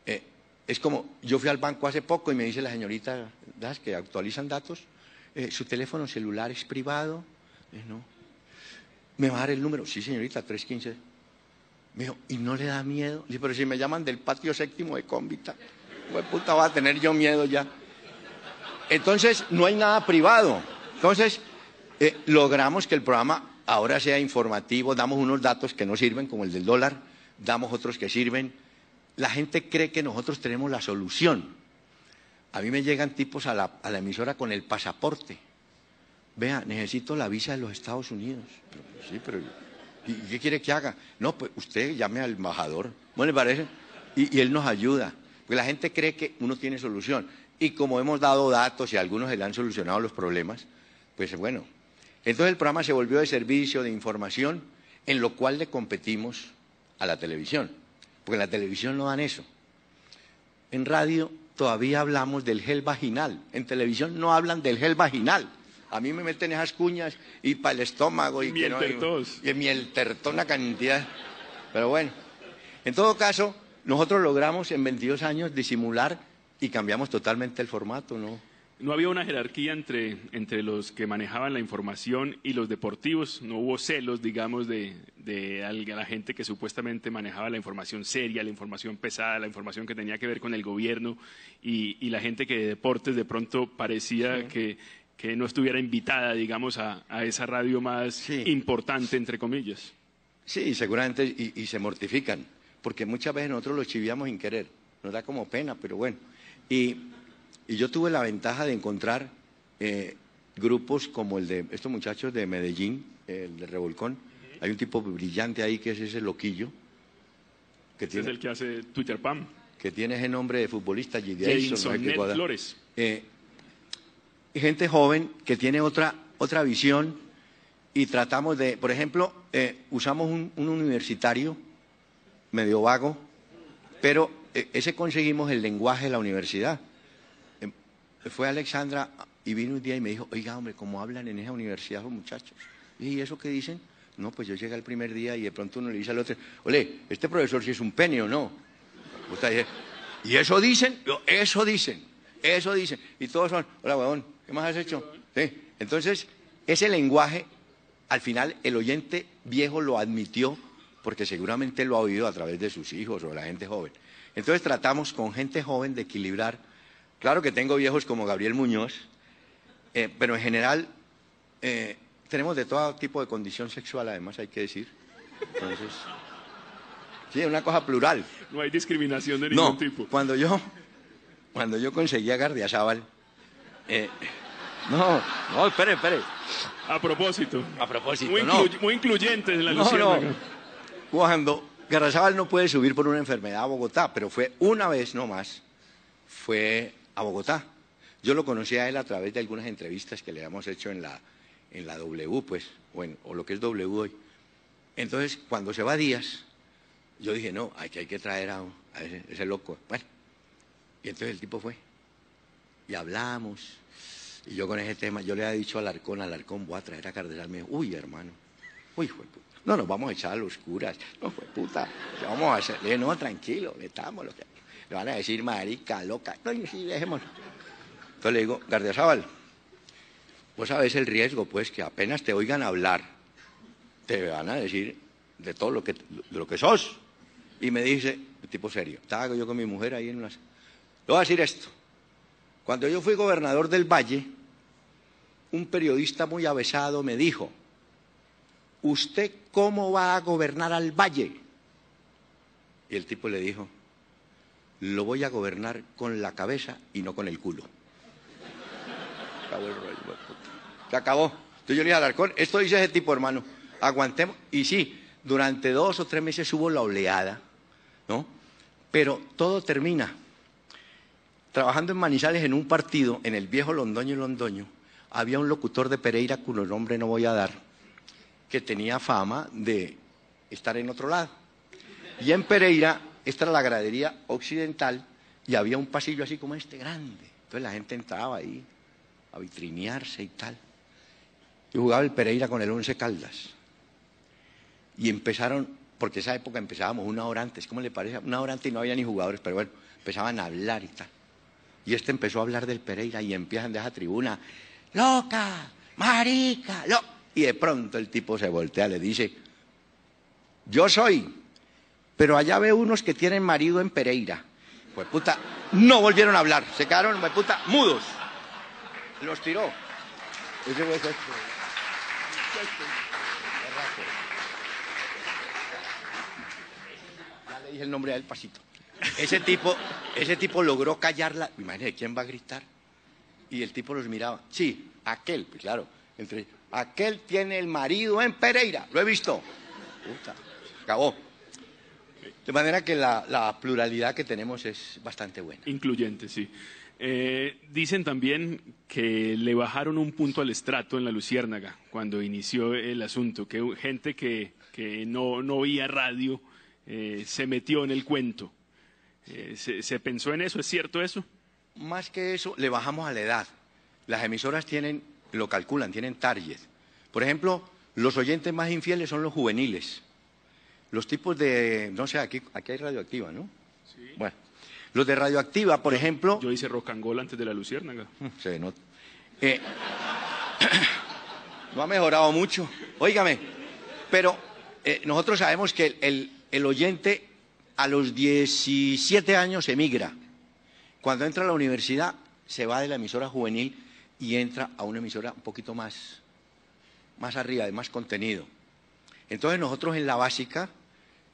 Eh, es como, yo fui al banco hace poco y me dice la señorita, ¿das que actualizan datos? Eh, ¿Su teléfono celular es privado? Eh, no. ¿Me va a dar el número? Sí, señorita, 315. Me dijo, ¿y no le da miedo? Le dije, pero si me llaman del patio séptimo de Cómbita, pues puta, va a tener yo miedo ya. Entonces, no hay nada privado. Entonces, eh, logramos que el programa ahora sea informativo, damos unos datos que no sirven, como el del dólar, damos otros que sirven. La gente cree que nosotros tenemos la solución. A mí me llegan tipos a la, a la emisora con el pasaporte. Vea, necesito la visa de los Estados Unidos. Pero, sí, pero ¿y qué quiere que haga? No, pues usted llame al embajador. ¿Bueno le parece? Y, él nos ayuda. Porque la gente cree que uno tiene solución. Y como hemos dado datos y algunos se le han solucionado los problemas, pues bueno. Entonces el programa se volvió de servicio, de información, en lo cual le competimos a la televisión. Porque en la televisión no dan eso. En radio todavía hablamos del gel vaginal. En televisión no hablan del gel vaginal. A mí me meten esas cuñas y para el estómago y, que no, y, y una cantidad. Pero bueno, en todo caso, nosotros logramos en 22 años disimular y cambiamos totalmente el formato, ¿no? No había una jerarquía entre, entre los que manejaban la información y los deportivos, no hubo celos, digamos, de, de la gente que supuestamente manejaba la información seria, la información pesada, la información que tenía que ver con el gobierno y, y la gente que de deportes de pronto parecía que, que, no estuviera invitada, digamos, a, a esa radio más importante, entre comillas. Sí, seguramente, y, y, se mortifican, porque muchas veces nosotros los chiviamos sin querer, nos da como pena, pero bueno. Y y yo tuve la ventaja de encontrar eh, grupos como el de estos muchachos de Medellín, el de Revolcón. Hay un tipo brillante ahí que es ese loquillo. Que tiene, es el que hace Twitter Pam. Que tiene ese nombre de futbolista, Jason, no Flores. Eh, gente joven que tiene otra, otra visión y tratamos de, por ejemplo, eh, usamos un, un, universitario medio vago, pero ese conseguimos el lenguaje de la universidad fue Alexandra y vino un día y me dijo, oiga, hombre, ¿cómo hablan en esa universidad los muchachos? ¿y eso qué dicen? No, pues yo llegué el primer día y de pronto uno le dice al otro, ole, este profesor si es un pene o no. y eso dicen, eso dicen, eso dicen. Y todos son, hola, huevón, ¿qué más has hecho? ¿Sí? Entonces, ese lenguaje, al final el oyente viejo lo admitió porque seguramente lo ha oído a través de sus hijos o de la gente joven. Entonces tratamos con gente joven de equilibrar Claro que tengo viejos como Gabriel Muñoz, eh, pero en general eh, tenemos de todo tipo de condición sexual, además hay que decir. Entonces, sí, es una cosa plural. No hay discriminación de ningún tipo. Cuando yo, cuando yo conseguí a Gardiazabal, eh, no, no, espere, espere. A propósito. A propósito, muy, no. muy incluyente en la no, no. Cuando Gardiazabal no puede subir por una enfermedad a Bogotá, pero fue una vez no más, fue a Bogotá. Yo lo conocí a él a través de algunas entrevistas que le habíamos hecho en la, en la W, pues, o, o lo que es W hoy. Entonces, cuando se va Díaz, yo dije, no, hay que, hay que traer a, ese, loco. Bueno, y entonces el tipo fue. Y hablamos. Y yo con ese tema, yo le había dicho al Alarcón, al Alarcón, voy a traer a Cardenal. Me dijo, uy, hermano, uy, fue puta. No, nos vamos a echar a los curas. No, fue puta. vamos a hacer? no, tranquilo, estamos lo que le van a decir marica, loca. No, sí, dejémoslo. Entonces le digo, Gardiazabal, vos sabés el riesgo, pues, que apenas te oigan hablar, te van a decir de todo lo que, lo que sos. Y me dice, tipo serio, estaba yo con mi mujer ahí en una... Le voy a decir esto. Cuando yo fui gobernador del Valle, un periodista muy avesado me dijo, ¿usted cómo va a gobernar al Valle? Y el tipo le dijo, lo voy a gobernar con la cabeza y no con el culo. Se acabó. Entonces yo le dije a Alarcón, esto dice ese tipo, hermano, aguantemos. Y sí, durante dos o tres meses hubo la oleada, ¿no? Pero todo termina. Trabajando en Manizales en un partido, en el viejo Londoño y Londoño, había un locutor de Pereira, cuyo nombre no voy a dar, que tenía fama de estar en otro lado. Y en Pereira esta era la gradería occidental y había un pasillo así como este grande. Entonces la gente entraba ahí a vitrinearse y tal. Y jugaba el Pereira con el Once Caldas. Y empezaron, porque esa época empezábamos una hora antes, ¿cómo le parece? Una hora antes y no había ni jugadores, pero bueno, empezaban a hablar y tal. Y este empezó a hablar del Pereira y empiezan de esa tribuna, loca, marica, loca. Y de pronto el tipo se voltea, le dice, yo soy pero allá ve unos que tienen marido en Pereira. Pues puta, no volvieron a hablar, se quedaron, pues puta, mudos. Los tiró. Este. Ya le dije el nombre a pasito. Ese tipo, ese tipo logró callarla. Imagínate, ¿quién va a gritar? Y el tipo los miraba. Sí, aquel, pues claro. Entre, aquel tiene el marido en Pereira. Lo he visto. Puta, acabó. De manera que la, pluralidad que tenemos es bastante buena. Incluyente, sí. Eh, dicen también que le bajaron un punto al estrato en la Luciérnaga cuando inició el asunto, que gente que, no, no, oía radio eh, se metió en el cuento. Eh, se, ¿Se pensó en eso? ¿Es cierto eso? Más que eso, le bajamos a la edad. Las emisoras tienen, lo calculan, tienen target. Por ejemplo, los oyentes más infieles son los juveniles los tipos de, no sé, aquí, aquí hay radioactiva, ¿no? Sí. Bueno, Los de Radioactiva, por ejemplo... Yo hice Rocangol antes de la Luciérnaga. Se nota. Eh, no ha mejorado mucho. Óigame, pero eh, nosotros sabemos que el, el oyente a los 17 años emigra. Cuando entra a la universidad se va de la emisora juvenil y entra a una emisora un poquito más, más arriba, de más contenido. Entonces nosotros en la básica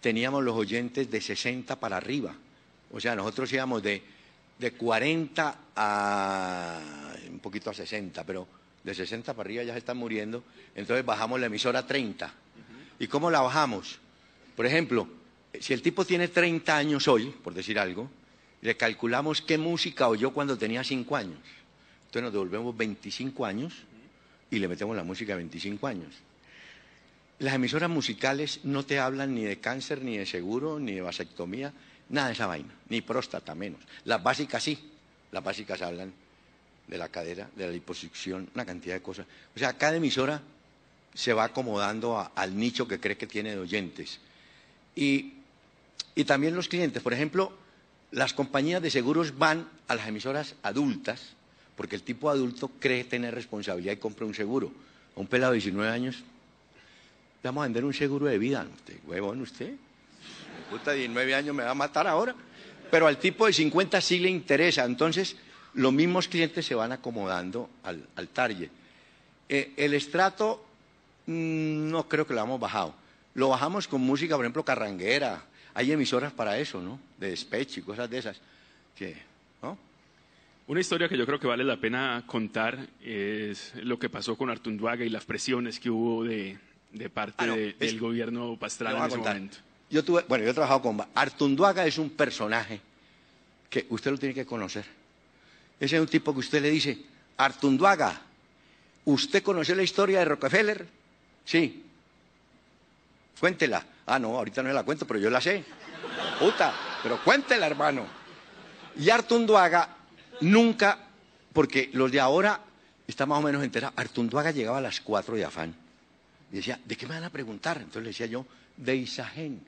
teníamos los oyentes de 60 para arriba. O sea, nosotros íbamos de, de 40 a un poquito a 60, pero de 60 para arriba ya se están muriendo. Entonces bajamos la emisora a 30. ¿Y cómo la bajamos? Por ejemplo, si el tipo tiene 30 años hoy, por decir algo, le calculamos qué música oyó cuando tenía 5 años. Entonces nos devolvemos 25 años y le metemos la música de 25 años. Las emisoras musicales no te hablan ni de cáncer, ni de seguro, ni de vasectomía, nada de esa vaina, ni próstata menos. Las básicas sí, las básicas hablan de la cadera, de la liposucción, una cantidad de cosas. O sea, cada emisora se va acomodando al nicho que cree que tiene de oyentes. Y, y también los clientes, por ejemplo, las compañías de seguros van a las emisoras adultas, porque el tipo adulto cree tener responsabilidad y compra un seguro. Un pelado de 19 años, vamos a vender un seguro de vida. Usted, huevón, usted, puta, 19 años me va a matar ahora. Pero al tipo de 50 sí le interesa. Entonces, los mismos clientes se van acomodando al, al target. Eh, el estrato mm, no creo que lo hemos bajado. Lo bajamos con música, por ejemplo, carranguera. Hay emisoras para eso, ¿no? De despecho y cosas de esas. Que, ¿no? Una historia que yo creo que vale la pena contar es lo que pasó con Artunduaga y las presiones que hubo de, de parte Ah, no, de- es- del gobierno pastrana en ese contar. momento. Yo tuve, bueno, yo he trabajado con Artunduaga es un personaje que usted lo tiene que conocer. Ese es un tipo que usted le dice, Artunduaga, ¿usted conoció la historia de Rockefeller? Sí. Cuéntela. Ah, no, ahorita no se la cuento, pero yo la sé. Puta, pero cuéntela, hermano. Y Artunduaga nunca, porque los de ahora están más o menos enterados, Artunduaga llegaba a las cuatro de afán. Y decía, ¿de qué me van a preguntar? Entonces le decía yo, de Isagen.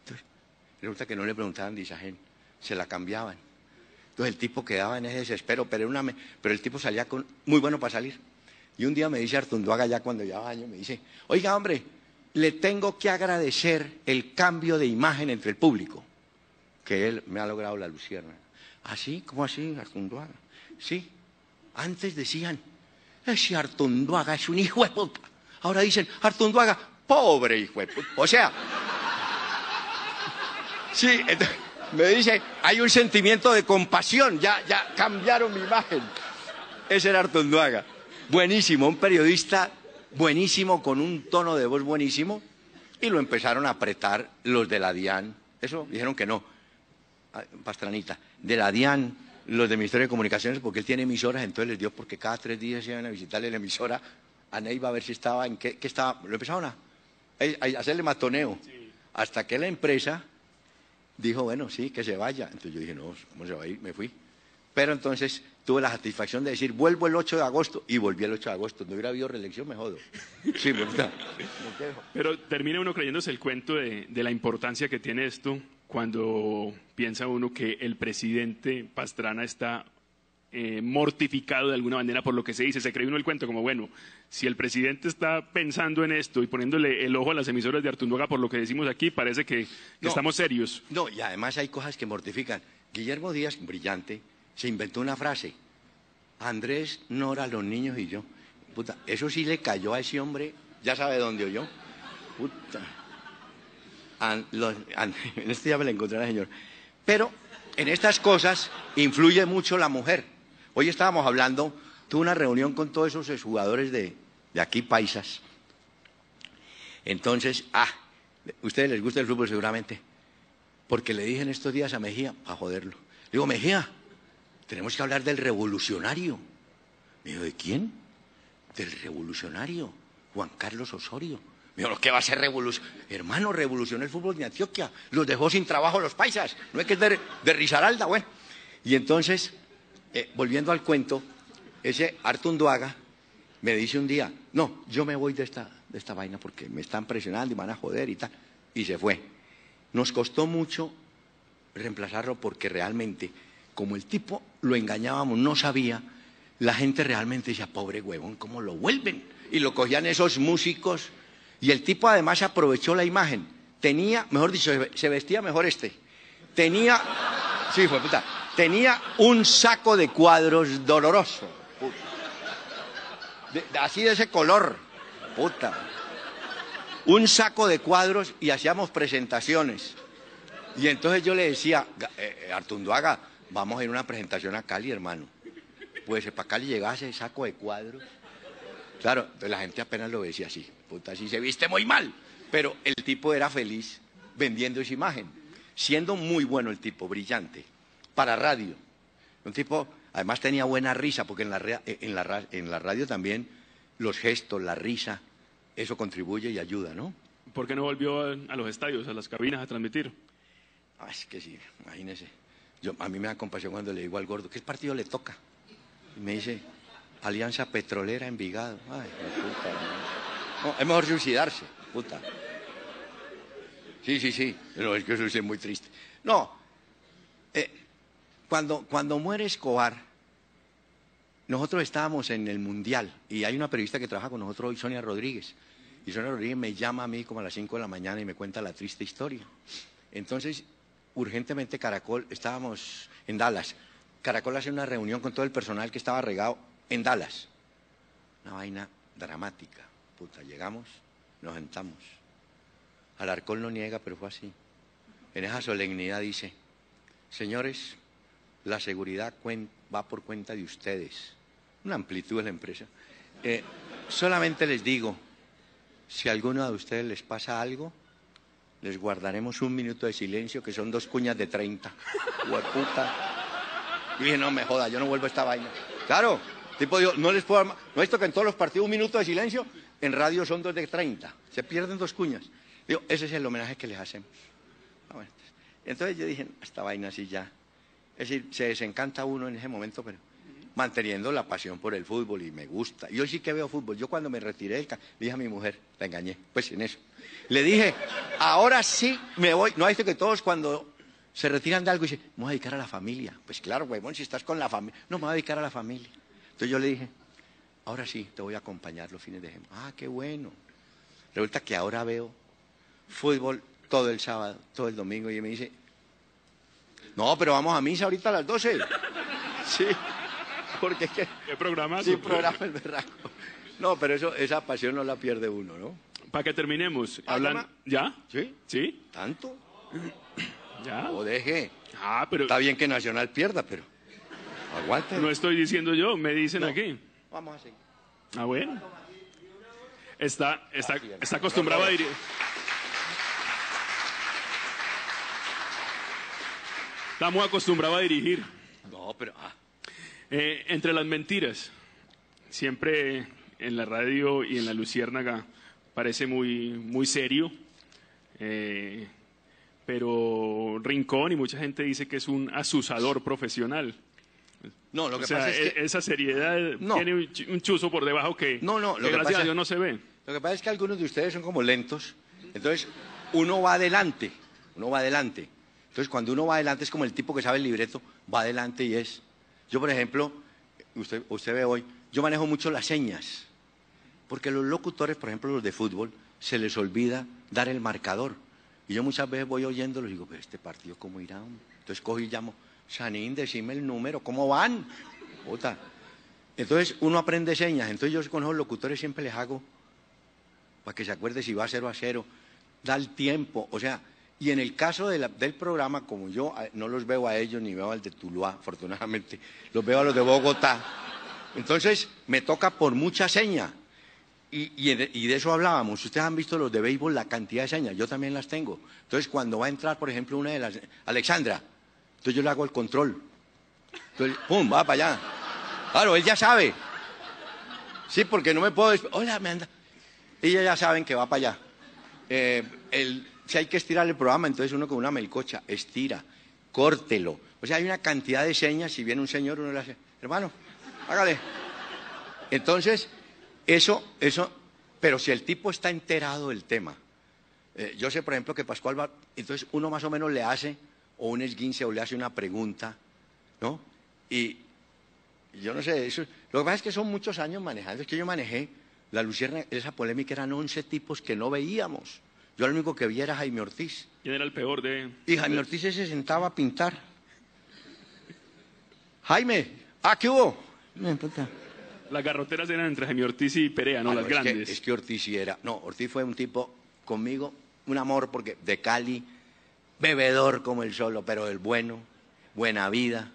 Entonces, resulta que no le preguntaban de Isagen, se la cambiaban. Entonces el tipo quedaba en ese desespero, pero, una pero el tipo salía con, muy bueno para salir. Y un día me dice Artunduaga, ya cuando llevaba años, me dice, oiga hombre, le tengo que agradecer el cambio de imagen entre el público, que él me ha logrado la lucierna. ¿Así? ¿Cómo así, Artunduaga? Sí. Antes decían, ese Artunduaga es un hijo de puta. Ahora dicen, Artunduaga, pobre hijo de. O sea, sí, me dice, hay un sentimiento de compasión, ya, ya cambiaron mi imagen. Ese era Artunduaga. Buenísimo, un periodista buenísimo, con un tono de voz buenísimo, y lo empezaron a apretar los de la DIAN. Eso dijeron que no. Ah, Pastranita, de la DIAN, los del Ministerio de Comunicaciones, porque él tiene emisoras, entonces les dio porque cada tres días iban a visitarle la emisora a Neiva a ver si estaba en qué, qué estaba. Lo empezaron a, a- a hacerle matoneo. Hasta que la empresa dijo, bueno, sí, que se vaya. Entonces yo dije, no, ¿cómo se va a ir? Me fui. Pero entonces tuve la satisfacción de decir, vuelvo el 8 de agosto, y volví el 8 de agosto. No hubiera habido reelección, me jodo. Sí. Me. Pero termina uno creyéndose el cuento de, de la importancia que tiene esto cuando piensa uno que el presidente Pastrana está eh, mortificado de alguna manera por lo que se dice. Se cree uno el cuento como, bueno, si el presidente está pensando en esto y poniéndole el ojo a las emisoras de Artunduaga por lo que decimos aquí, parece que, que No. estamos serios. No, y además hay cosas que mortifican. Guillermo Díaz, brillante, se inventó una frase. Andrés, Nora, los niños y yo. Puta, eso sí le cayó a ese hombre, ya sabe dónde oyó. Puta. An- los- an- en este día me la encontré al señor. Pero en estas cosas influye mucho la mujer. Hoy estábamos hablando, tuve una reunión con todos esos jugadores de, de aquí, paisas. Entonces, ah, ustedes les gusta el fútbol seguramente. Porque le dije en estos días a Mejía, a joderlo. Le digo, Mejía, tenemos que hablar del revolucionario. Me dijo, ¿de quién? Del revolucionario, Juan Carlos Osorio. Me dijo, ¿qué va a ser revolución? Hermano, revolucionó el fútbol de Antioquia. Los dejó sin trabajo los paisas. No es que es de, de Risaralda, bueno. Y entonces, eh, volviendo al cuento, ese Artunduaga me dice un día, no, yo me voy de esta, de esta vaina porque me están presionando y van a joder y tal. Y se fue. Nos costó mucho reemplazarlo porque realmente, como el tipo lo engañábamos, no sabía, la gente realmente decía, pobre huevón, ¿cómo lo vuelven? Y lo cogían esos músicos. Y el tipo además aprovechó la imagen. Tenía, mejor dicho, se vestía mejor este. Tenía, sí, fue puta, tenía un saco de cuadros doloroso. Así de ese color, puta. Un saco de cuadros y hacíamos presentaciones. Y entonces yo le decía, eh, eh, Artunduaga, vamos a ir a una presentación a Cali, hermano. Pues para Cali llegase ese saco de cuadros. Claro, la gente apenas lo decía así, puta, así se viste muy mal. Pero el tipo era feliz vendiendo esa imagen, siendo muy bueno el tipo, brillante, para radio. Un tipo, además tenía buena risa, porque en la, eh, en la, en la radio también los gestos, la risa, eso contribuye y ayuda, ¿no? ¿Por qué no volvió a los estadios, a las cabinas a transmitir? Ah, es que sí, imagínese. Yo, a mí me da compasión cuando le digo al gordo, ¿qué partido le toca? Y me dice, Alianza Petrolera Envigado. Ay, puta. es mejor suicidarse, puta. Sí, sí, sí, pero es que eso es muy triste. No, eh, cuando, cuando muere Escobar, nosotros estábamos en el Mundial y hay una periodista que trabaja con nosotros hoy, Sonia Rodríguez. Y Sonia Rodríguez me llama a mí como a las 5 de la mañana y me cuenta la triste historia. Entonces urgentemente Caracol, estábamos en Dallas. Caracol hace una reunión con todo el personal que estaba regado en Dallas. Una vaina dramática. Puta, llegamos, nos sentamos. Alarcón no niega, pero fue así. En esa solemnidad dice, señores, la seguridad va por cuenta de ustedes. Una amplitud de la empresa. Eh, solamente les digo, si a alguno de ustedes les pasa algo, les guardaremos un minuto de silencio, que son dos cuñas de 30. Hueputa. Dije, no me joda, yo no vuelvo a esta vaina. Claro, tipo digo, no les puedo ¿No esto que en todos los partidos un minuto de silencio? En radio son dos de 30. Se pierden dos cuñas. Digo, ese es el homenaje que les hacemos. Ah, entonces yo dije, esta vaina así ya. Es decir, se desencanta uno en ese momento, pero manteniendo la pasión por el fútbol y me gusta. Yo sí que veo fútbol. Yo cuando me retiré, le dije a mi mujer, la engañé, pues en eso. Le dije, ahora sí me voy. No hay que todos cuando se retiran de algo dicen, me voy a dedicar a la familia. Pues claro, huevón, si estás con la familia. No, me voy a dedicar a la familia. Entonces yo le dije, ahora sí, te voy a acompañar los fines de semana. Ah, qué bueno. Resulta que ahora veo fútbol todo el sábado, todo el domingo, y me dice, no, pero vamos a misa ahorita a las 12. sí porque es que... ¿Qué programa? Sí, programa el berraco. No, pero eso, esa pasión no la pierde uno, ¿no? Para que terminemos, ah, hablan... ¿Ya? ¿Sí? ¿Sí? ¿Tanto? ¿Ya? O deje. Ah, pero... Está bien que Nacional pierda, pero... Aguante. No estoy diciendo yo, me dicen aquí. Vamos a seguir. Ah, bueno. Está, está, está acostumbrado a dirigir. Estamos acostumbrados a dirigir. No, pero... Ah. Eh, entre las mentiras, siempre en la radio y en la Luciérnaga parece muy, muy serio, eh, pero Rincón y mucha gente dice que es un asusador profesional. No, lo que pasa es que... E-, esa seriedad tiene un chuzo por debajo que, no, no, lo que, gracias a Dios no se ve. Lo que pasa es que algunos de ustedes son como lentos, entonces uno va adelante, uno va adelante. Entonces cuando uno va adelante es como el tipo que sabe el libreto, va adelante y es yo, por ejemplo, usted, usted ve hoy, yo manejo mucho las señas, porque los locutores, por ejemplo, los de fútbol, se les olvida dar el marcador. Y yo muchas veces voy oyéndolo y digo, pero este partido, ¿cómo irá? Entonces cojo y llamo, Sanín, decime el número, ¿cómo van? Entonces uno aprende señas. Entonces yo con los locutores siempre les hago, para que se acuerde si va a cero a cero, da el tiempo. O sea, y en el caso del programa, como yo no los veo a ellos ni veo al de Tuluá, afortunadamente, los veo a los de Bogotá. Entonces me toca por mucha seña. Y, de eso hablábamos. Ustedes han visto los de béisbol, la cantidad de señas. Yo también las tengo. Entonces, cuando va a entrar, por ejemplo, una de las. Alexandra, entonces yo le hago el control. Entonces, ¡pum! Va para allá. Claro, él ya sabe. Sí, porque no me puedo. Hola, me anda. Ellas ya saben que va para allá. Eh, el, si hay que estirar el programa, entonces uno con una melcocha estira, córtelo. O sea, hay una cantidad de señas. Si viene un señor, uno le hace, hermano, hágale. Entonces, eso, eso, pero si el tipo está enterado del tema, eh, yo sé, por ejemplo, que Pascual va, entonces uno más o menos le hace, o un esguince o le hace una pregunta, ¿no? Y yo no sé, lo que pasa es que son muchos años manejando, es que yo manejé la Lucierna, esa polémica eran 11 tipos que no veíamos. Yo lo único que veía era Jaime Ortiz. ¿Quién era el peor de...? Y Jaime Ortiz se sentaba a pintar. Jaime, ¿ah, qué hubo? Las garroteras eran entre Jaime Ortiz y Perea, no Ah, las es que- grandes. es que Ortiz sí era. No, Ortiz fue un tipo conmigo, un amor, porque de Cali, bebedor como el solo, pero el bueno, buena vida.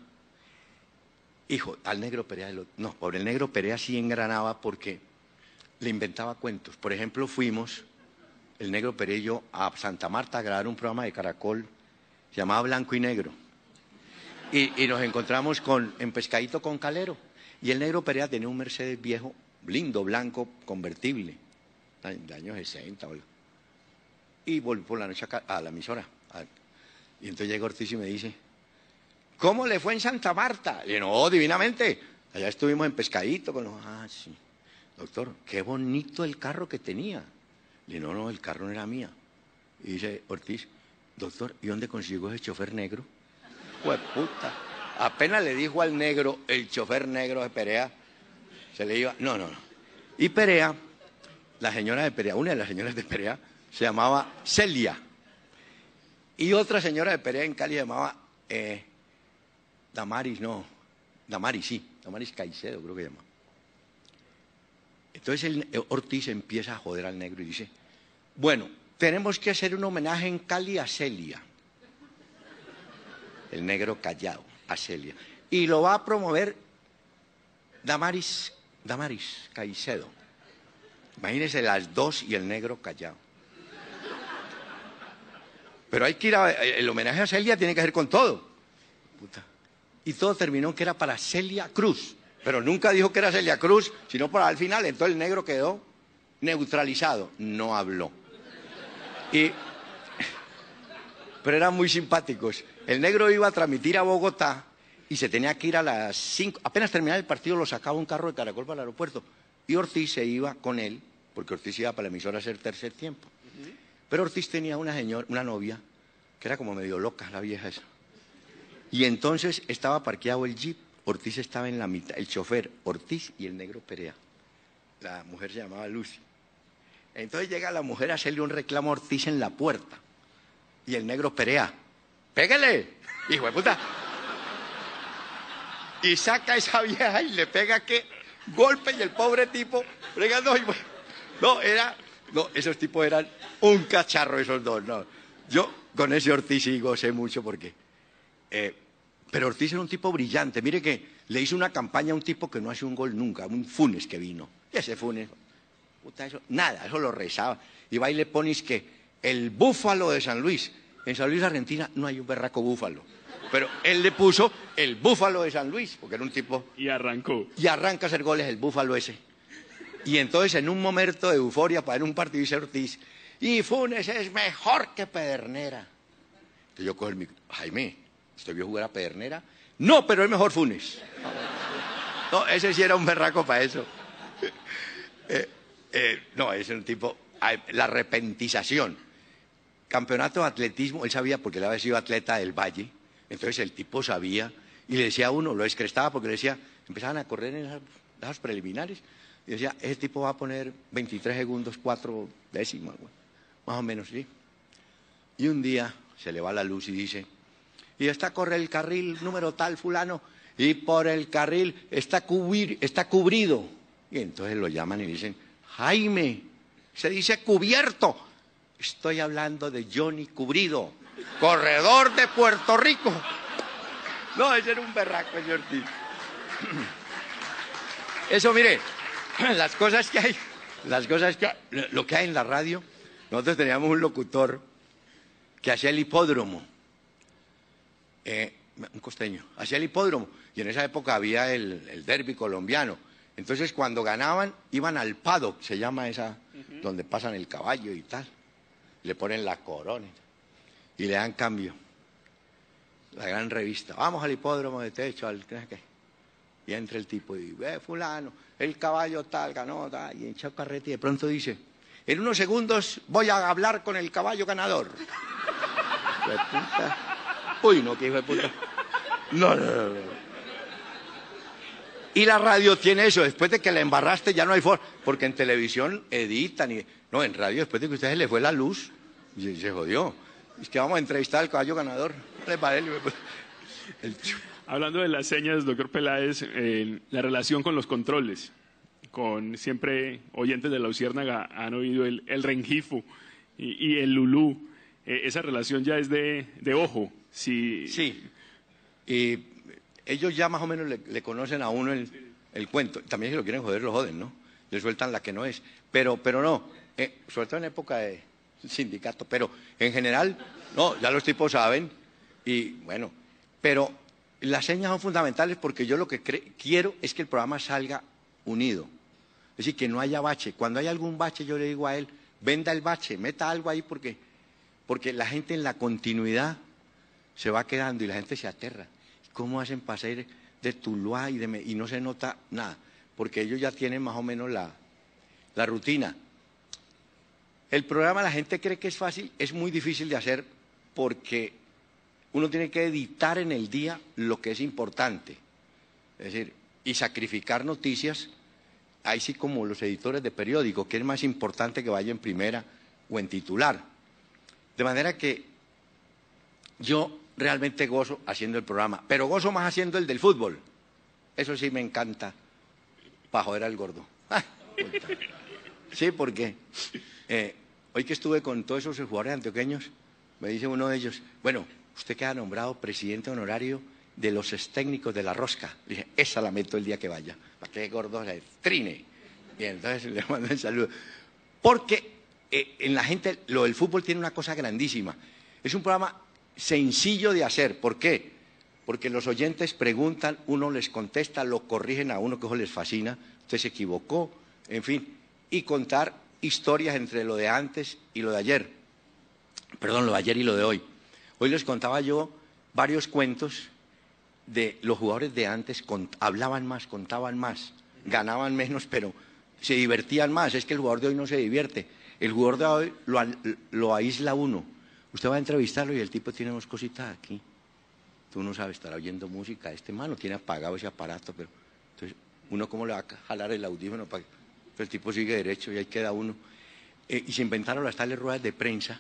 Hijo, al negro Perea, lo- no, por el negro Perea sí engranaba porque le inventaba cuentos. Por ejemplo, fuimos, el negro yo, a Santa Marta a grabar un programa de Caracol, se llamaba Blanco y Negro. Y, nos encontramos con, en Pescadito con Calero. Y el negro Perea tenía un Mercedes viejo, lindo, blanco, convertible, de años 60. o- Y volví por la noche a, la emisora. y entonces llega Ortiz y me dice, ¿cómo le fue en Santa Marta? Le digo, no, divinamente. Allá estuvimos en Pescadito con los... Ah, sí. Doctor, qué bonito el carro que tenía. Le no, no, el carro no era mía. Y dice Ortiz, doctor, ¿y dónde consiguió ese chofer negro? Pues puta. Apenas le dijo al negro, el chofer negro de Perea, se le iba. No, no, no. Y Perea, la señora de Perea, una de las señoras de Perea, se llamaba Celia. Y otra señora de Perea en Cali se llamaba eh, Damaris, no. Damaris, sí. Damaris Caicedo, creo que se. Entonces el, eh, Ortiz empieza a joder al negro y dice, bueno, tenemos que hacer un homenaje en Cali a Celia el negro callado, a Celia. Y lo va a promover Damaris, Damaris Caicedo. Imagínense las dos y el negro callado. Pero hay que ir a, el homenaje a Celia tiene que ser con todo. Puta. Y todo terminó que era para Celia Cruz. Pero nunca dijo que era Celia Cruz, sino para al final. Entonces el negro quedó neutralizado, no habló. Y pero eran muy simpáticos. El negro iba a transmitir a Bogotá y se tenía que ir a las 5. Apenas terminaba el partido, lo sacaba un carro de caracol para el aeropuerto. Y Ortiz se iba con él, porque Ortiz iba para la emisora a hacer tercer tiempo. Pero Ortiz tenía una, señora, una novia que era como medio loca, la vieja esa. Y entonces estaba parqueado el jeep, Ortiz estaba en la mitad, el chofer, Ortiz y el negro Perea. La mujer se llamaba Lucy. Entonces llega la mujer a hacerle un reclamo a Ortiz en la puerta. Y el negro Perea, pégale, hijo de puta. Y saca a esa vieja y le pega que golpe y el pobre tipo, bueno, no, era, no, esos tipos eran un cacharro esos dos, no. Yo con ese Ortiz sí gocé mucho porque, eh, pero Ortiz era un tipo brillante, mire que le hizo una campaña a un tipo que no hace un gol nunca, un Funes que vino, y ese Funes, puta, eso, nada, eso lo rezaba, y va y le pones que el búfalo de San Luis. En San Luis, Argentina, no hay un berraco búfalo. Pero él le puso el búfalo de San Luis, porque era un tipo. Y arrancó. Y arranca a hacer goles el búfalo ese. Y entonces, en un momento de euforia, para en un partido, dice Ortiz: Y Funes es mejor que Pedernera. Entonces yo cojo el micro: Jaime, ¿usted vio jugar a Pedernera? No, pero es mejor Funes. No, ese sí era un berraco para eso. Eh, eh, no, era un tipo. La repentización campeonato de atletismo, él sabía porque él había sido atleta del Valle, entonces el tipo sabía y le decía a uno, lo descrestaba porque le decía, empezaban a correr en esas preliminares y decía, ese tipo va a poner 23 segundos, 4 décimas, más o menos, sí. Y un día se le va la luz y dice, y está corre el carril número tal fulano y por el carril está, cubrir, está cubrido. Y entonces lo llaman y dicen, Jaime, se dice cubierto. Estoy hablando de Johnny Cubrido, corredor de Puerto Rico. No, ese era un berraco, señor. Eso, mire, las cosas que hay, las cosas que lo que hay en la radio, nosotros teníamos un locutor que hacía el hipódromo, eh, un costeño, hacía el hipódromo, y en esa época había el, el derby colombiano. Entonces, cuando ganaban, iban al paddock, se llama esa, donde pasan el caballo y tal le ponen la corona y le dan cambio. La gran revista. Vamos al hipódromo de techo, al ¿qué? Y entra el tipo y ve, fulano, el caballo tal, ganó, tal, y echó carrete y de pronto dice, en unos segundos voy a hablar con el caballo ganador. Uy, no, qué hijo de puta. No, no, no. Y la radio tiene eso, después de que la embarraste ya no hay forma, porque en televisión editan y... No, en radio después de que a usted se le fue la luz, y se jodió. Es que vamos a entrevistar al caballo ganador. El- Hablando de las señas, doctor Peláez, eh, la relación con los controles. Con siempre oyentes de la Luciérnaga han oído el, el Rengifo y, y el Lulú. Eh, esa relación ya es de, de ojo. Si, Sí. Y ellos ya más o menos le, conocen a uno el, cuento. También si lo quieren joder, lo joden, ¿no? Le sueltan la que no es. Pero, pero no, eh, sobre todo en época de sindicato. Pero en general, no, ya los tipos saben. Y bueno, pero las señas son fundamentales porque yo lo que quiero es que el programa salga unido. Es decir, que no haya bache. Cuando hay algún bache, yo le digo a él, venda el bache, meta algo ahí porque, porque la gente en la continuidad se va quedando y la gente se aterra. ¿Cómo hacen para salir de Tuluá y, de y no se nota nada? Porque ellos ya tienen más o menos la, la rutina. El programa la gente cree que es fácil, es muy difícil de hacer porque uno tiene que editar en el día lo que es importante. Es decir, y sacrificar noticias, ahí sí como los editores de periódico, que es más importante que vaya en primera o en titular. De manera que yo realmente gozo haciendo el programa, pero gozo más haciendo el del fútbol. Eso sí me encanta, para joder al gordo. Ah. Sí, porque eh, hoy que estuve con todos esos jugadores antioqueños, me dice uno de ellos, bueno, usted queda nombrado presidente honorario de los técnicos de la rosca. Le dije, esa la meto el día que vaya, para que gordo se trine. Y entonces le mando el saludo. Porque eh, en la gente, lo del fútbol tiene una cosa grandísima. Es un programa sencillo de hacer. ¿Por qué? Porque los oyentes preguntan, uno les contesta, lo corrigen a uno que eso les fascina, usted se equivocó, en fin, y contar historias entre lo de antes y lo de ayer. Perdón, lo de ayer y lo de hoy. Hoy les contaba yo varios cuentos de los jugadores de antes, hablaban más, contaban más, ganaban menos, pero se divertían más. Es que el jugador de hoy no se divierte. El jugador de hoy lo, lo aísla uno. Usted va a entrevistarlo y el tipo tiene dos cositas aquí. Tú no sabes, estará oyendo música. Este mano tiene apagado ese aparato, pero entonces uno cómo le va a jalar el audífono para que el tipo sigue derecho y ahí queda uno. Eh, y se inventaron las tales ruedas de prensa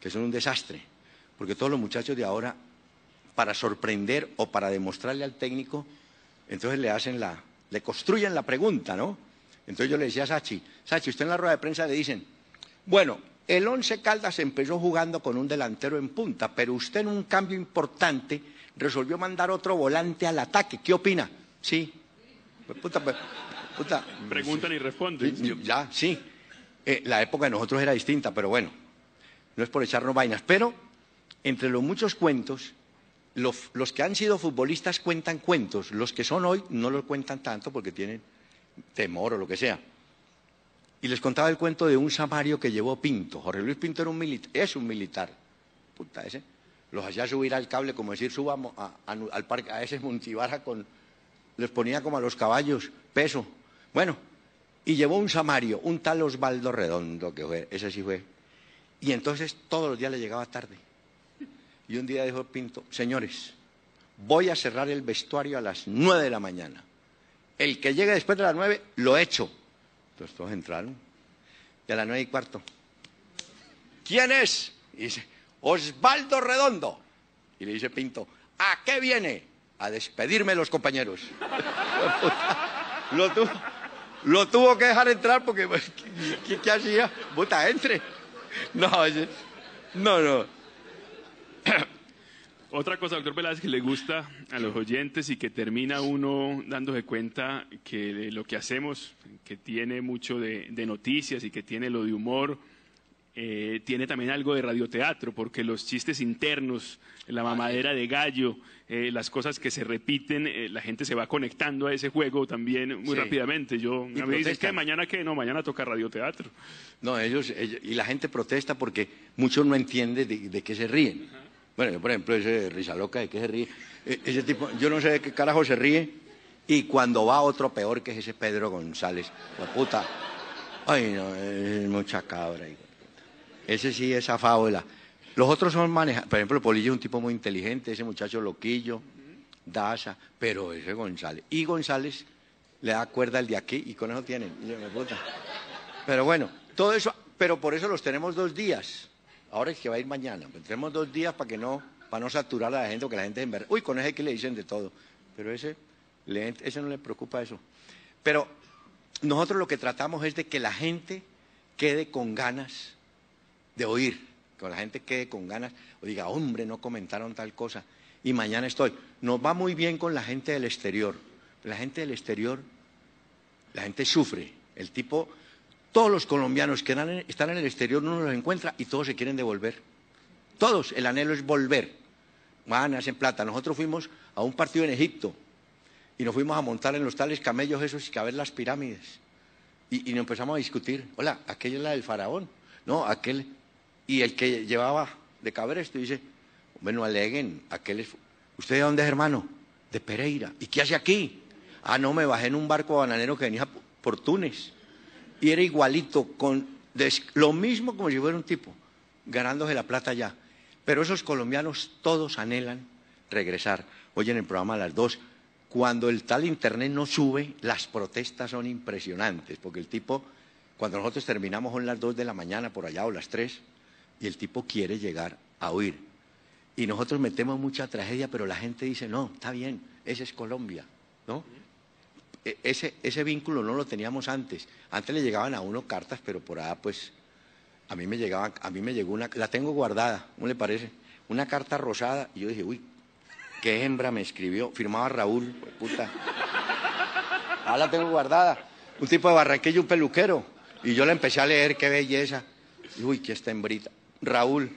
que son un desastre, porque todos los muchachos de ahora, para sorprender o para demostrarle al técnico, entonces le hacen la, le construyen la pregunta, ¿no? Entonces yo le decía a Sachi, Sachi, usted en la rueda de prensa le dicen, bueno, el Once Caldas empezó jugando con un delantero en punta, pero usted en un cambio importante resolvió mandar otro volante al ataque. ¿Qué opina? Sí. Pues, puta, pues, puta. preguntan y responden. Sí, Ya, sí. Eh, la época de nosotros era distinta, pero bueno, no es por echarnos vainas. Pero entre los muchos cuentos, los, los que han sido futbolistas cuentan cuentos, los que son hoy no los cuentan tanto porque tienen temor o lo que sea. Y les contaba el cuento de un samario que llevó Pinto. Jorge Luis Pinto era un es un militar. Puta, ese. Los hacía subir al cable, como decir, subamos a- al parque, a ese Montibarra con. Les ponía como a los caballos, peso. Bueno, y llevó un samario, un tal Osvaldo Redondo, que fue, ese sí fue. Y entonces todos los días le llegaba tarde. Y un día dijo Pinto, señores, voy a cerrar el vestuario a las nueve de la mañana. El que llegue después de las nueve, lo echo. Entonces todos entraron. Y a las nueve y cuarto. ¿Quién es? Y dice, Osvaldo Redondo. Y le dice Pinto, ¿a qué viene? A despedirme de los compañeros. lo, tuvo, lo tuvo que dejar entrar porque, pues, ¿qué, qué- hacía? Puta, entre. No, no, no. Otra cosa, doctor Peláez, que le gusta a los oyentes y que termina uno dándose cuenta que lo que hacemos, que tiene mucho de, de noticias y que tiene lo de humor, eh, tiene también algo de radioteatro, porque los chistes internos, la mamadera de gallo, eh, las cosas que se repiten, eh, la gente se va conectando a ese juego también muy Sí. rápidamente. Yo, a Y mí me dicen que mañana que no, mañana toca radioteatro. No, ellos, ellos- y la gente protesta porque muchos no entienden de, de qué se ríen. Bueno, yo por ejemplo, ese risa loca, ¿de qué se ríe? E- ese tipo, yo no sé de qué carajo se ríe, y cuando va otro peor que es ese Pedro González, la puta, ay no, es mucha cabra. Ese sí es afado de la... Los otros son manejados. Por ejemplo, Polillo es un tipo muy inteligente, ese muchacho loquillo, Daza, pero ese González. Y González le da cuerda el de aquí y con eso tienen. Pero bueno, todo eso, pero por eso los tenemos dos días. Ahora es que va a ir mañana. Tenemos dos días para que no, para no saturar a la gente, porque la gente es en verdad. Uy, con ese que le dicen de todo. Pero ese, ese no le preocupa eso. Pero nosotros lo que tratamos es de que la gente quede con ganas de oír, que la gente quede con ganas o diga, hombre, no comentaron tal cosa y mañana estoy. Nos va muy bien con la gente del exterior. La gente del exterior, la gente sufre. El tipo, todos los colombianos que están en- el exterior uno los encuentra y todos se quieren devolver. Todos, el anhelo es volver. Van, hacen plata. Nosotros fuimos a un partido en Egipto y nos fuimos a montar en los tales camellos esos y a ver las pirámides. Y, nos empezamos a discutir. Hola, aquella es la del faraón. No, aquel. Y el que llevaba de cabresto dice, bueno, aleguen, aquel es. ¿Usted de dónde es, hermano? De Pereira. ¿Y qué hace aquí? Ah, no, me bajé en un barco bananero que venía por Túnez. Y era igualito, con lo mismo como si fuera un tipo, ganándose la plata allá. Pero esos colombianos todos anhelan regresar. Hoy en el programa a las dos, cuando el tal internet no sube, las protestas son impresionantes, porque el tipo, cuando nosotros terminamos son las dos de la mañana por allá o las tres, y el tipo quiere llegar a oír. Y nosotros metemos mucha tragedia, pero la gente dice, no, está bien, ese es Colombia, ¿no? E- Ese, ese vínculo no lo teníamos antes. Antes le llegaban a uno cartas, pero por allá, pues, a mí me llegaban, a mí me llegó una, la tengo guardada, ¿cómo le parece? Una carta rosada, y yo dije, uy, qué hembra me escribió, firmaba Raúl, puta. Ah, la tengo guardada. Un tipo de Barranquilla, un peluquero. Y yo la empecé a leer, qué belleza. Y, uy, qué esta hembrita. Raúl.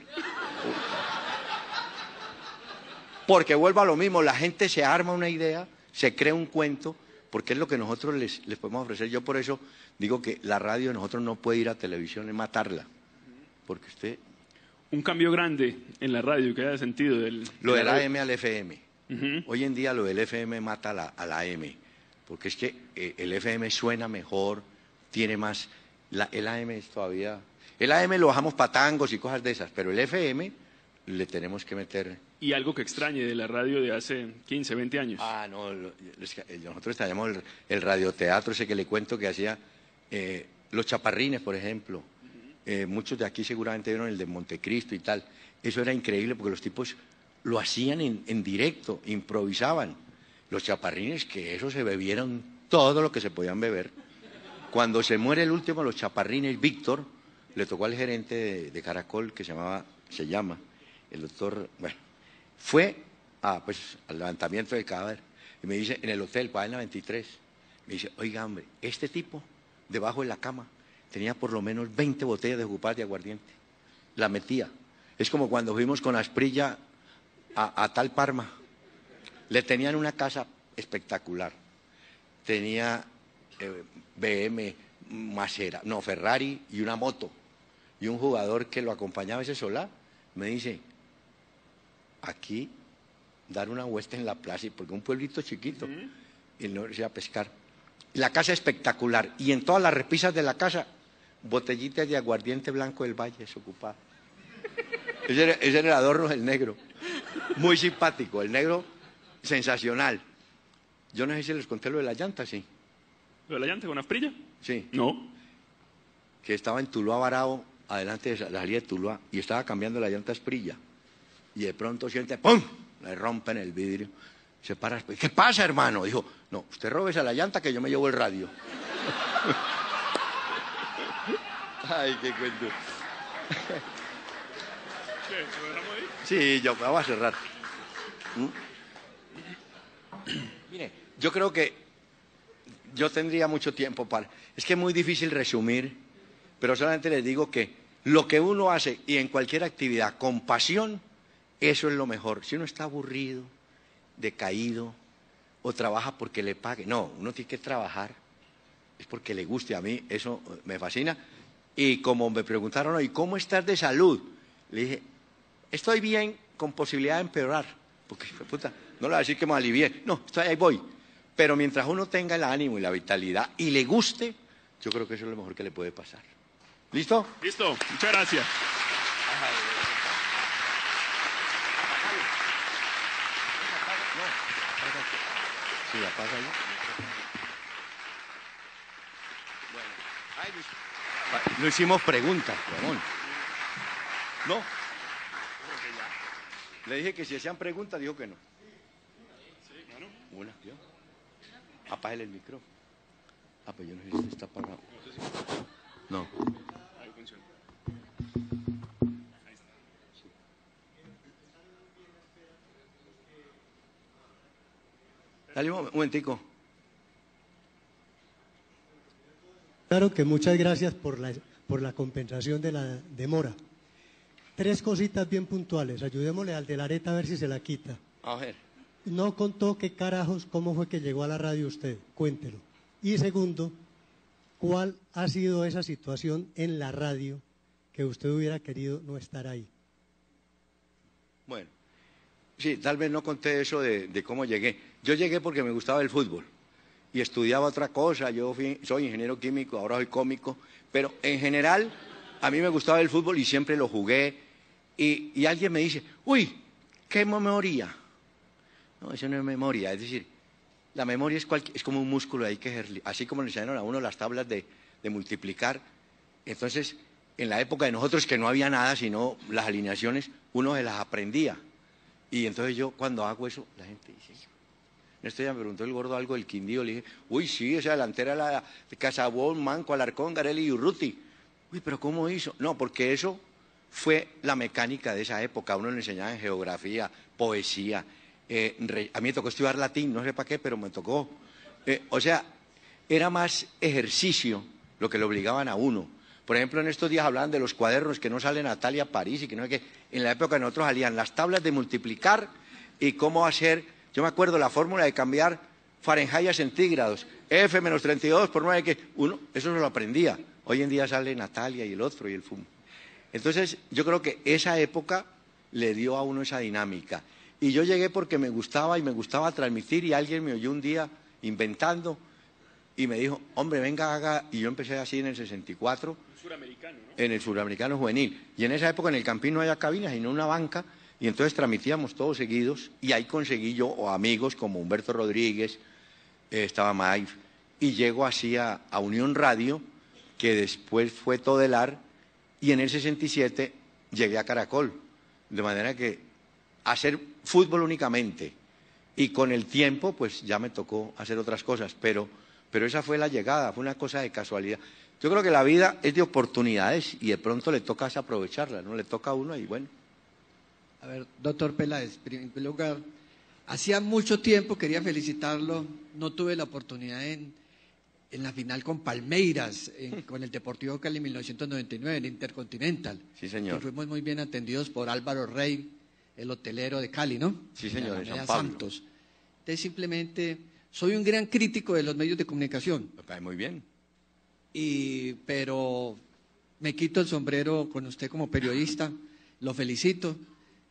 Porque vuelvo a lo mismo, la gente se arma una idea, se crea un cuento, porque es lo que nosotros les, les podemos ofrecer. Yo por eso digo que la radio de nosotros no puede ir a televisión, es matarla. Porque usted, Un cambio grande en la radio que haya sentido del... lo de del. AM al FM. Hoy en día lo del FM mata a la, a la AM, porque es que eh, el FM suena mejor, tiene más... la- el AM es todavía... El AM lo bajamos patangos y cosas de esas, pero el FM le tenemos que meter... Y algo que extrañe de la radio de hace 15, 20 años. Ah, no, eh, nosotros teníamos el, el radioteatro ese que le cuento que hacía eh, Los Chaparrines, por ejemplo. Eh, muchos de aquí seguramente vieron el de Montecristo y tal. Eso era increíble porque los tipos lo hacían en, en directo, improvisaban. Los Chaparrines, que eso se bebieron todo lo que se podían beber. Cuando se muere el último, los Chaparrines, Víctor, le tocó al gerente de, de Caracol, que se llamaba, se llama, el doctor, bueno, fue a, pues, al levantamiento del cadáver y me dice, en el hotel, Padena 23, me dice, oiga, hombre, este tipo, debajo de la cama, tenía por lo menos 20 botellas de jupá de aguardiente. La metía. Es como cuando fuimos con Asprilla a, a tal Parma. Le tenían una casa espectacular. Tenía eh, BM, Macera, no, Ferrari y una moto. Y un jugador que lo acompañaba ese solar me dice, aquí dar una vuelta en la plaza, y porque un pueblito chiquito, y no se iba a pescar. La casa espectacular, y en todas las repisas de la casa, botellitas de aguardiente blanco del Valle, desocupada. Ese era, ese era el adorno del negro. Muy simpático, el negro sensacional. Yo no sé si les conté lo de la llanta, sí. ¿Lo de la llanta con asprilla? Sí, No. que estaba en Tuluá varado, adelante de la salida de Tuluá, y estaba cambiando la llanta esprilla. Y de pronto siente, ¡pum! Le rompen el vidrio. Se para, ¿qué pasa, hermano? Dijo, no, usted robes a la llanta que yo me llevo el radio. Ay, qué cuento. Sí, yo me voy a cerrar. ¿Mm? Mire, yo creo que yo tendría mucho tiempo para... Es que es muy difícil resumir, pero solamente les digo que lo que uno hace y en cualquier actividad con pasión, eso es lo mejor. Si uno está aburrido, decaído, o trabaja porque le pague, no, uno tiene que trabajar, es porque le guste. A mí eso me fascina. Y como me preguntaron hoy, ¿cómo estás de salud? Le dije, estoy bien con posibilidad de empeorar. Porque, puta, no le voy a decir que me alivié. No, estoy ahí voy. Pero mientras uno tenga el ánimo y la vitalidad y le guste, yo creo que eso es lo mejor que le puede pasar. ¿Listo? Listo, muchas gracias. Sí, la pasa ahí. Bueno, no hicimos preguntas, Ramón. No. Le dije que si hacían preguntas, dijo que no. Una, ¿yo? Apágale el micrófono. Ah, pues yo no sé si está apagado. No. Dale un momentico. Claro que muchas gracias por la, por la compensación de la demora. Tres cositas bien puntuales. Ayudémosle al de la areta a ver si se la quita. A ver. No contó qué carajos, cómo fue que llegó a la radio usted. Cuéntelo. Y segundo, ¿cuál ha sido esa situación en la radio que usted hubiera querido no estar ahí? Bueno, sí, tal vez no conté eso de, cómo llegué. Yo llegué porque me gustaba el fútbol y estudiaba otra cosa. Yo soy ingeniero químico, ahora soy cómico, pero en general a mí me gustaba el fútbol y siempre lo jugué. Y, alguien me dice, uy, qué memoria. No, eso no es memoria, es decir, la memoria es, es como un músculo hay que así como le enseñaron a uno las tablas de, de multiplicar. Entonces, en la época de nosotros que no había nada, sino las alineaciones, uno se las aprendía. Y entonces yo cuando hago eso, la gente dice, en este día me preguntó el gordo algo del Quindío, le dije, uy, sí, esa delantera la Casabón, Manco, Alarcón, Garelli y Urruti. Uy, pero ¿cómo hizo? No, porque eso fue la mecánica de esa época. Uno le enseñaba en geografía, poesía. eh, a mí me tocó estudiar latín, no sé para qué, pero me tocó. Eh, o sea, era más ejercicio lo que le obligaban a uno. Por ejemplo, en estos días hablaban de los cuadernos que no sale Natalia París y que no sé qué. En la época de nosotros salían las tablas de multiplicar y cómo hacer, yo me acuerdo la fórmula de cambiar Fahrenheit a centígrados, F menos 32 por 9, que uno, eso se lo aprendía. Hoy en día sale Natalia y el otro y el fumo. Entonces, yo creo que esa época le dio a uno esa dinámica. Y yo llegué porque me gustaba y me gustaba transmitir y alguien me oyó un día inventando y me dijo, hombre, venga, haga. Y yo empecé así en el 64 Suramericano, ¿no? en el suramericano juvenil. Y en esa época en el Campín no había cabinas, sino una banca, y entonces transmitíamos todos seguidos, y ahí conseguí yo amigos como Humberto Rodríguez, eh, estaba Mike, y llego así a, a Unión Radio, que después fue Todelar, y en el 67 llegué a Caracol, de manera que hacer fútbol únicamente, y con el tiempo pues ya me tocó hacer otras cosas, pero, pero esa fue la llegada, fue una cosa de casualidad. Yo creo que la vida es de oportunidades y de pronto le toca aprovecharla, ¿no? Le toca a uno y bueno. A ver, doctor Peláez, en primer lugar, hacía mucho tiempo, quería felicitarlo, no tuve la oportunidad en, en la final con Palmeiras, en- con el Deportivo Cali en 1999, en Intercontinental. Sí, señor. Que fuimos muy bien atendidos por Álvaro Rey, el hotelero de Cali, ¿no? Sí, señor, De de la San Alameda Pablo. Santos. Entonces, simplemente, soy un gran crítico de los medios de comunicación. Me cae muy bien. Y, pero me quito el sombrero con usted como periodista, lo felicito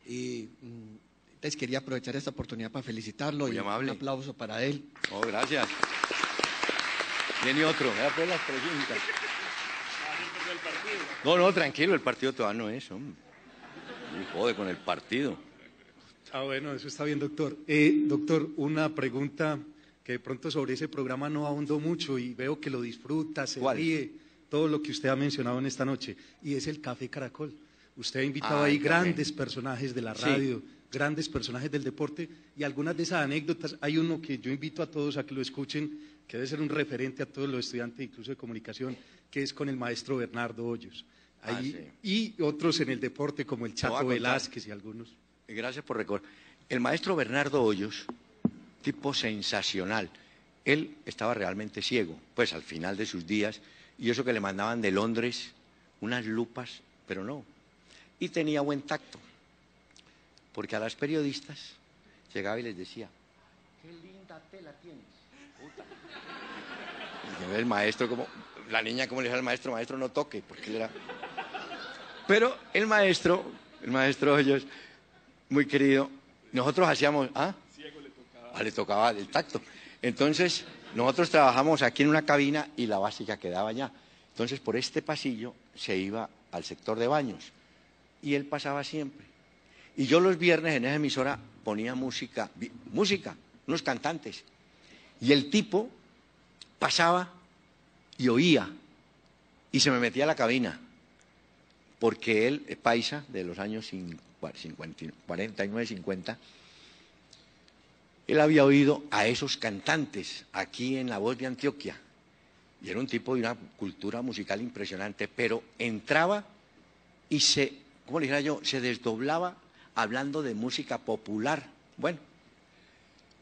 y mm, entonces quería aprovechar esta oportunidad para felicitarlo Muy y amable. un aplauso para él. Oh, gracias. Viene otro, vea pues las preguntas. No, no, tranquilo, el partido todavía no es, hombre. Y jode con el partido. Ah, bueno, eso está bien, doctor. Eh, doctor, una pregunta que de pronto sobre ese programa no ahondo mucho y veo que lo disfruta, se ¿Cuál? ríe, todo lo que usted ha mencionado en esta noche, y es el Café Caracol. Usted ha invitado Ah, ahí grandes personajes de la Sí. radio, grandes personajes del deporte, y algunas de esas anécdotas, hay uno que yo invito a todos a que lo escuchen, que debe ser un referente a todos los estudiantes, incluso de comunicación, que es con el maestro Bernardo Hoyos. Ah, Ahí- Y otros en el deporte, como el Chato. Velázquez y algunos. Gracias por recordar. El maestro Bernardo Hoyos, tipo sensacional, él estaba realmente ciego, pues al final de sus días, y eso que le mandaban de Londres, unas lupas, pero no. Y tenía buen tacto, porque a las periodistas llegaba y les decía, qué linda tela tienes. puta". Y el maestro, como, la niña, como le decía al maestro, maestro, no toque, porque él era... Pero el maestro, el maestro Hoyos, muy querido, nosotros hacíamos, ¿ah? Ah, le tocaba el tacto. Entonces, nosotros trabajamos aquí en una cabina y la básica quedaba allá. Entonces, por este pasillo se iba al sector de baños y él pasaba siempre. Y yo los viernes en esa emisora ponía música, música, unos cantantes. Y el tipo pasaba y oía y se me metía a la cabina, porque él paisa de los años 49, 50. Él había oído a esos cantantes aquí en La Voz de Antioquia y era un tipo de una cultura musical impresionante, pero entraba y se, ¿cómo le dijera yo? Se desdoblaba hablando de música popular. Bueno,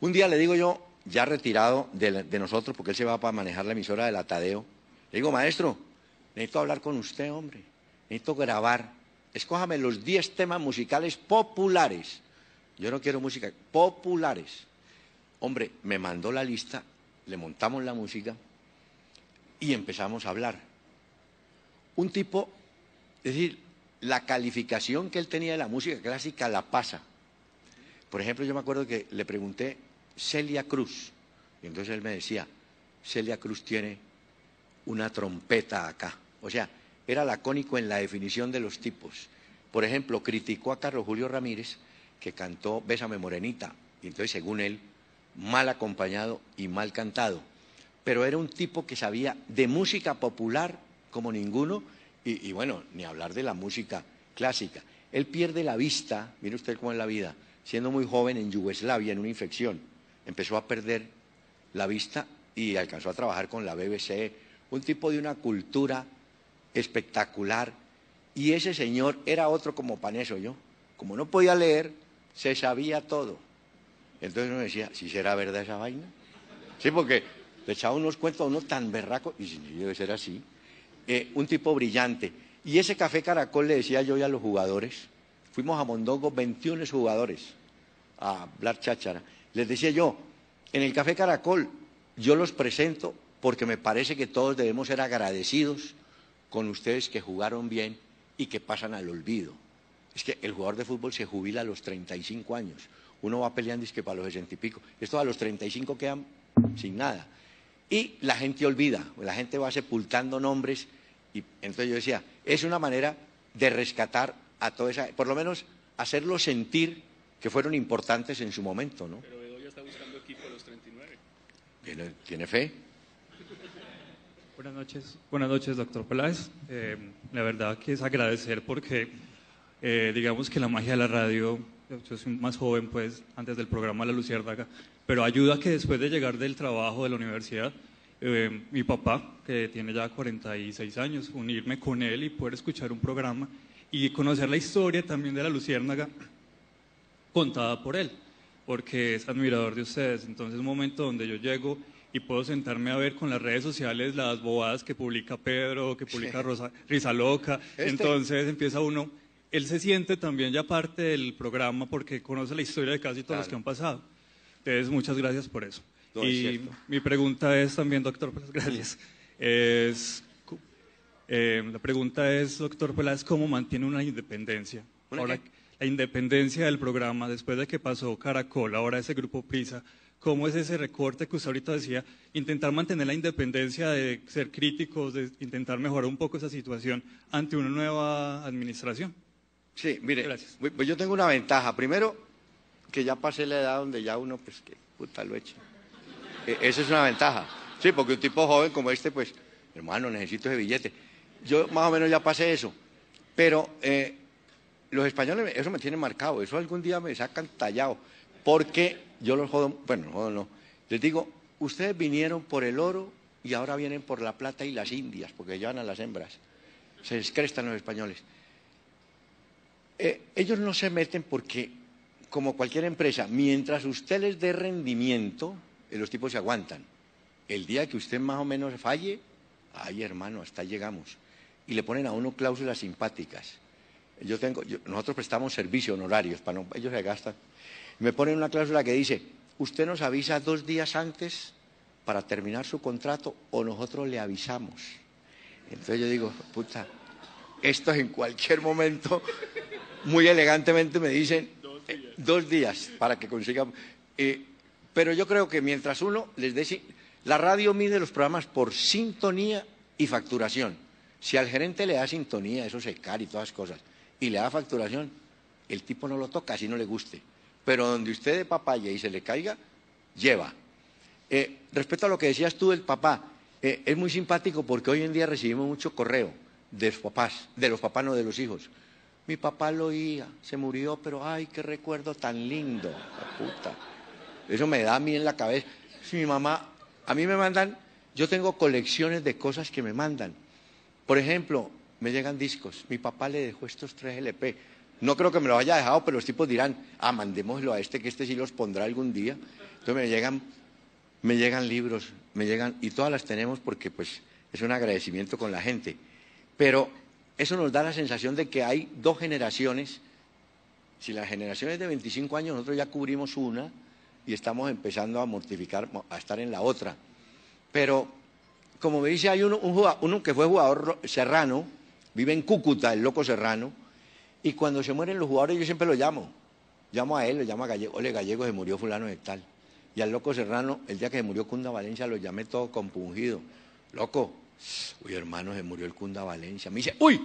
un día le digo yo, ya retirado de, nosotros, porque él se va para manejar la emisora del Atadeo, le digo, maestro, necesito hablar con usted, hombre, necesito grabar, escójame los 10 temas musicales populares. Yo no quiero música, populares. Hombre, me mandó la lista, le montamos la música y empezamos a hablar. Un tipo, es decir, la calificación que él tenía de la música clásica la pasa. Por ejemplo, yo me acuerdo que le pregunté Celia Cruz, y entonces él me decía, Celia Cruz tiene una trompeta acá. O sea, era lacónico en la definición de los tipos. Por ejemplo, criticó a Carlos Julio Ramírez, que cantó Bésame Morenita, y entonces, según él, mal acompañado y mal cantado pero era un tipo que sabía de música popular como ninguno y, bueno, ni hablar de la música clásica. Él pierde la vista, mire usted cómo es la vida, siendo muy joven en Yugoslavia, en una infección, empezó a perder la vista y alcanzó a trabajar con la BBC, un tipo de una cultura espectacular. Y ese señor era otro como Paneso, yo. Como no podía leer, se sabía todo. Entonces uno decía, ¿si será verdad esa vaina? Sí, porque le echaba unos cuentos a uno tan berraco, y debe ser así, eh, un tipo brillante. Y ese café caracol le decía yo ya a los jugadores, fuimos a Mondongo 21 jugadores a hablar cháchara. Les decía yo, en el café caracol yo los presento porque me parece que todos debemos ser agradecidos con ustedes que jugaron bien y que pasan al olvido. Es que el jugador de fútbol se jubila a los 35 años. Uno va peleando y es que para los 60 y pico. Estos a los 35 quedan sin nada. Y la gente olvida, la gente va sepultando nombres. Y entonces yo decía, es una manera de rescatar a toda esa, por lo menos hacerlos sentir que fueron importantes en su momento, ¿no? Pero Bedoya está buscando equipo a los 39. ¿Tiene, ¿tiene fe? Buenas noches, buenas noches, doctor Peláez. Eh, la verdad que es agradecer porque, eh, digamos que la magia de la radio, yo soy más joven, pues, antes del programa La Luciérnaga, pero ayuda que después de llegar del trabajo de la universidad, eh, mi papá, que tiene ya 46 años, unirme con él y poder escuchar un programa y conocer la historia también de la Luciérnaga contada por él, porque es admirador de ustedes. Entonces, un momento donde yo llego y puedo sentarme a ver con las redes sociales las bobadas que publica Pedro, que publica Rosa, Risa Loca. Este entonces empieza uno, él se siente también ya parte del programa porque conoce la historia de casi todos los que han pasado. Entonces, muchas gracias por eso. y mi pregunta es también, doctor gracias. Es, eh, la pregunta es, doctor Peláez, ¿cómo mantiene una independencia? ahora, la independencia del programa, después de que pasó Caracol, ahora ese grupo PRISA, ¿cómo es ese recorte que usted ahorita decía? Intentar mantener la independencia de ser críticos, de intentar mejorar un poco esa situación ante una nueva administración. Sí, mire, Gracias. pues yo tengo una ventaja. Primero, que ya pasé la edad donde ya uno, pues, que puta lo echa. E, esa es una ventaja. Sí, porque un tipo joven como este, pues, hermano, necesito ese billete. Yo más o menos ya pasé eso. Pero eh, los españoles, eso me tiene marcado. Eso algún día me sacan tallado. Porque yo los jodo, bueno, jodo no. Les digo, ustedes vinieron por el oro y ahora vienen por la plata y las indias, porque llevan a las hembras. Se descrestan los españoles. Eh, ellos no se meten porque como cualquier empresa, mientras usted les dé rendimiento, eh, los tipos se aguantan. El día que usted más o menos falle, ay hermano, hasta llegamos. Y le ponen a uno cláusulas simpáticas. Yo tengo, nosotros prestamos servicios honorarios, para ellos se gastan. Me ponen una cláusula que dice, usted nos avisa dos días antes para terminar su contrato o nosotros le avisamos. Entonces yo digo, puta, esto en cualquier momento, muy elegantemente me dicen, dos días para que consigan. Eh, pero yo creo que mientras uno les dé. La radio mide los programas por sintonía y facturación. Si al gerente le da sintonía, eso se cae y todas las cosas, y le da facturación, el tipo no lo toca, así no le guste. Pero donde usted de papaya y se le caiga, lleva. Eh, respecto a lo que decías tú del papá, eh, es muy simpático porque hoy en día recibimos mucho correo de los papás, de los papás no de los hijos. Mi papá lo oía, se murió, pero ay, qué recuerdo tan lindo, puta. Eso me da a mí en la cabeza. Si mi mamá, a mí me mandan, yo tengo colecciones de cosas que me mandan. Por ejemplo, me llegan discos. Mi papá le dejó estos tres LP. No creo que me lo haya dejado, pero los tipos dirán, ah, mandémoslo a este, que este sí los pondrá algún día. Entonces me llegan, me llegan libros, me llegan, y todas las tenemos porque pues es un agradecimiento con la gente. Pero eso nos da la sensación de que hay dos generaciones. Si la generación es de 25 años, nosotros ya cubrimos una y estamos empezando a mortificar, a estar en la otra. Pero, como me dice, hay uno, uno que fue jugador serrano, vive en Cúcuta, el loco serrano, y cuando se mueren los jugadores yo siempre lo llamo. Llamo a él, lo llamo a Gallego, ole Gallego, se murió fulano de tal. Y al loco serrano, el día que se murió Cunda Valencia, lo llamé todo compungido. Loco, Uy, hermano, se murió el Cunda Valencia. Me dice, uy,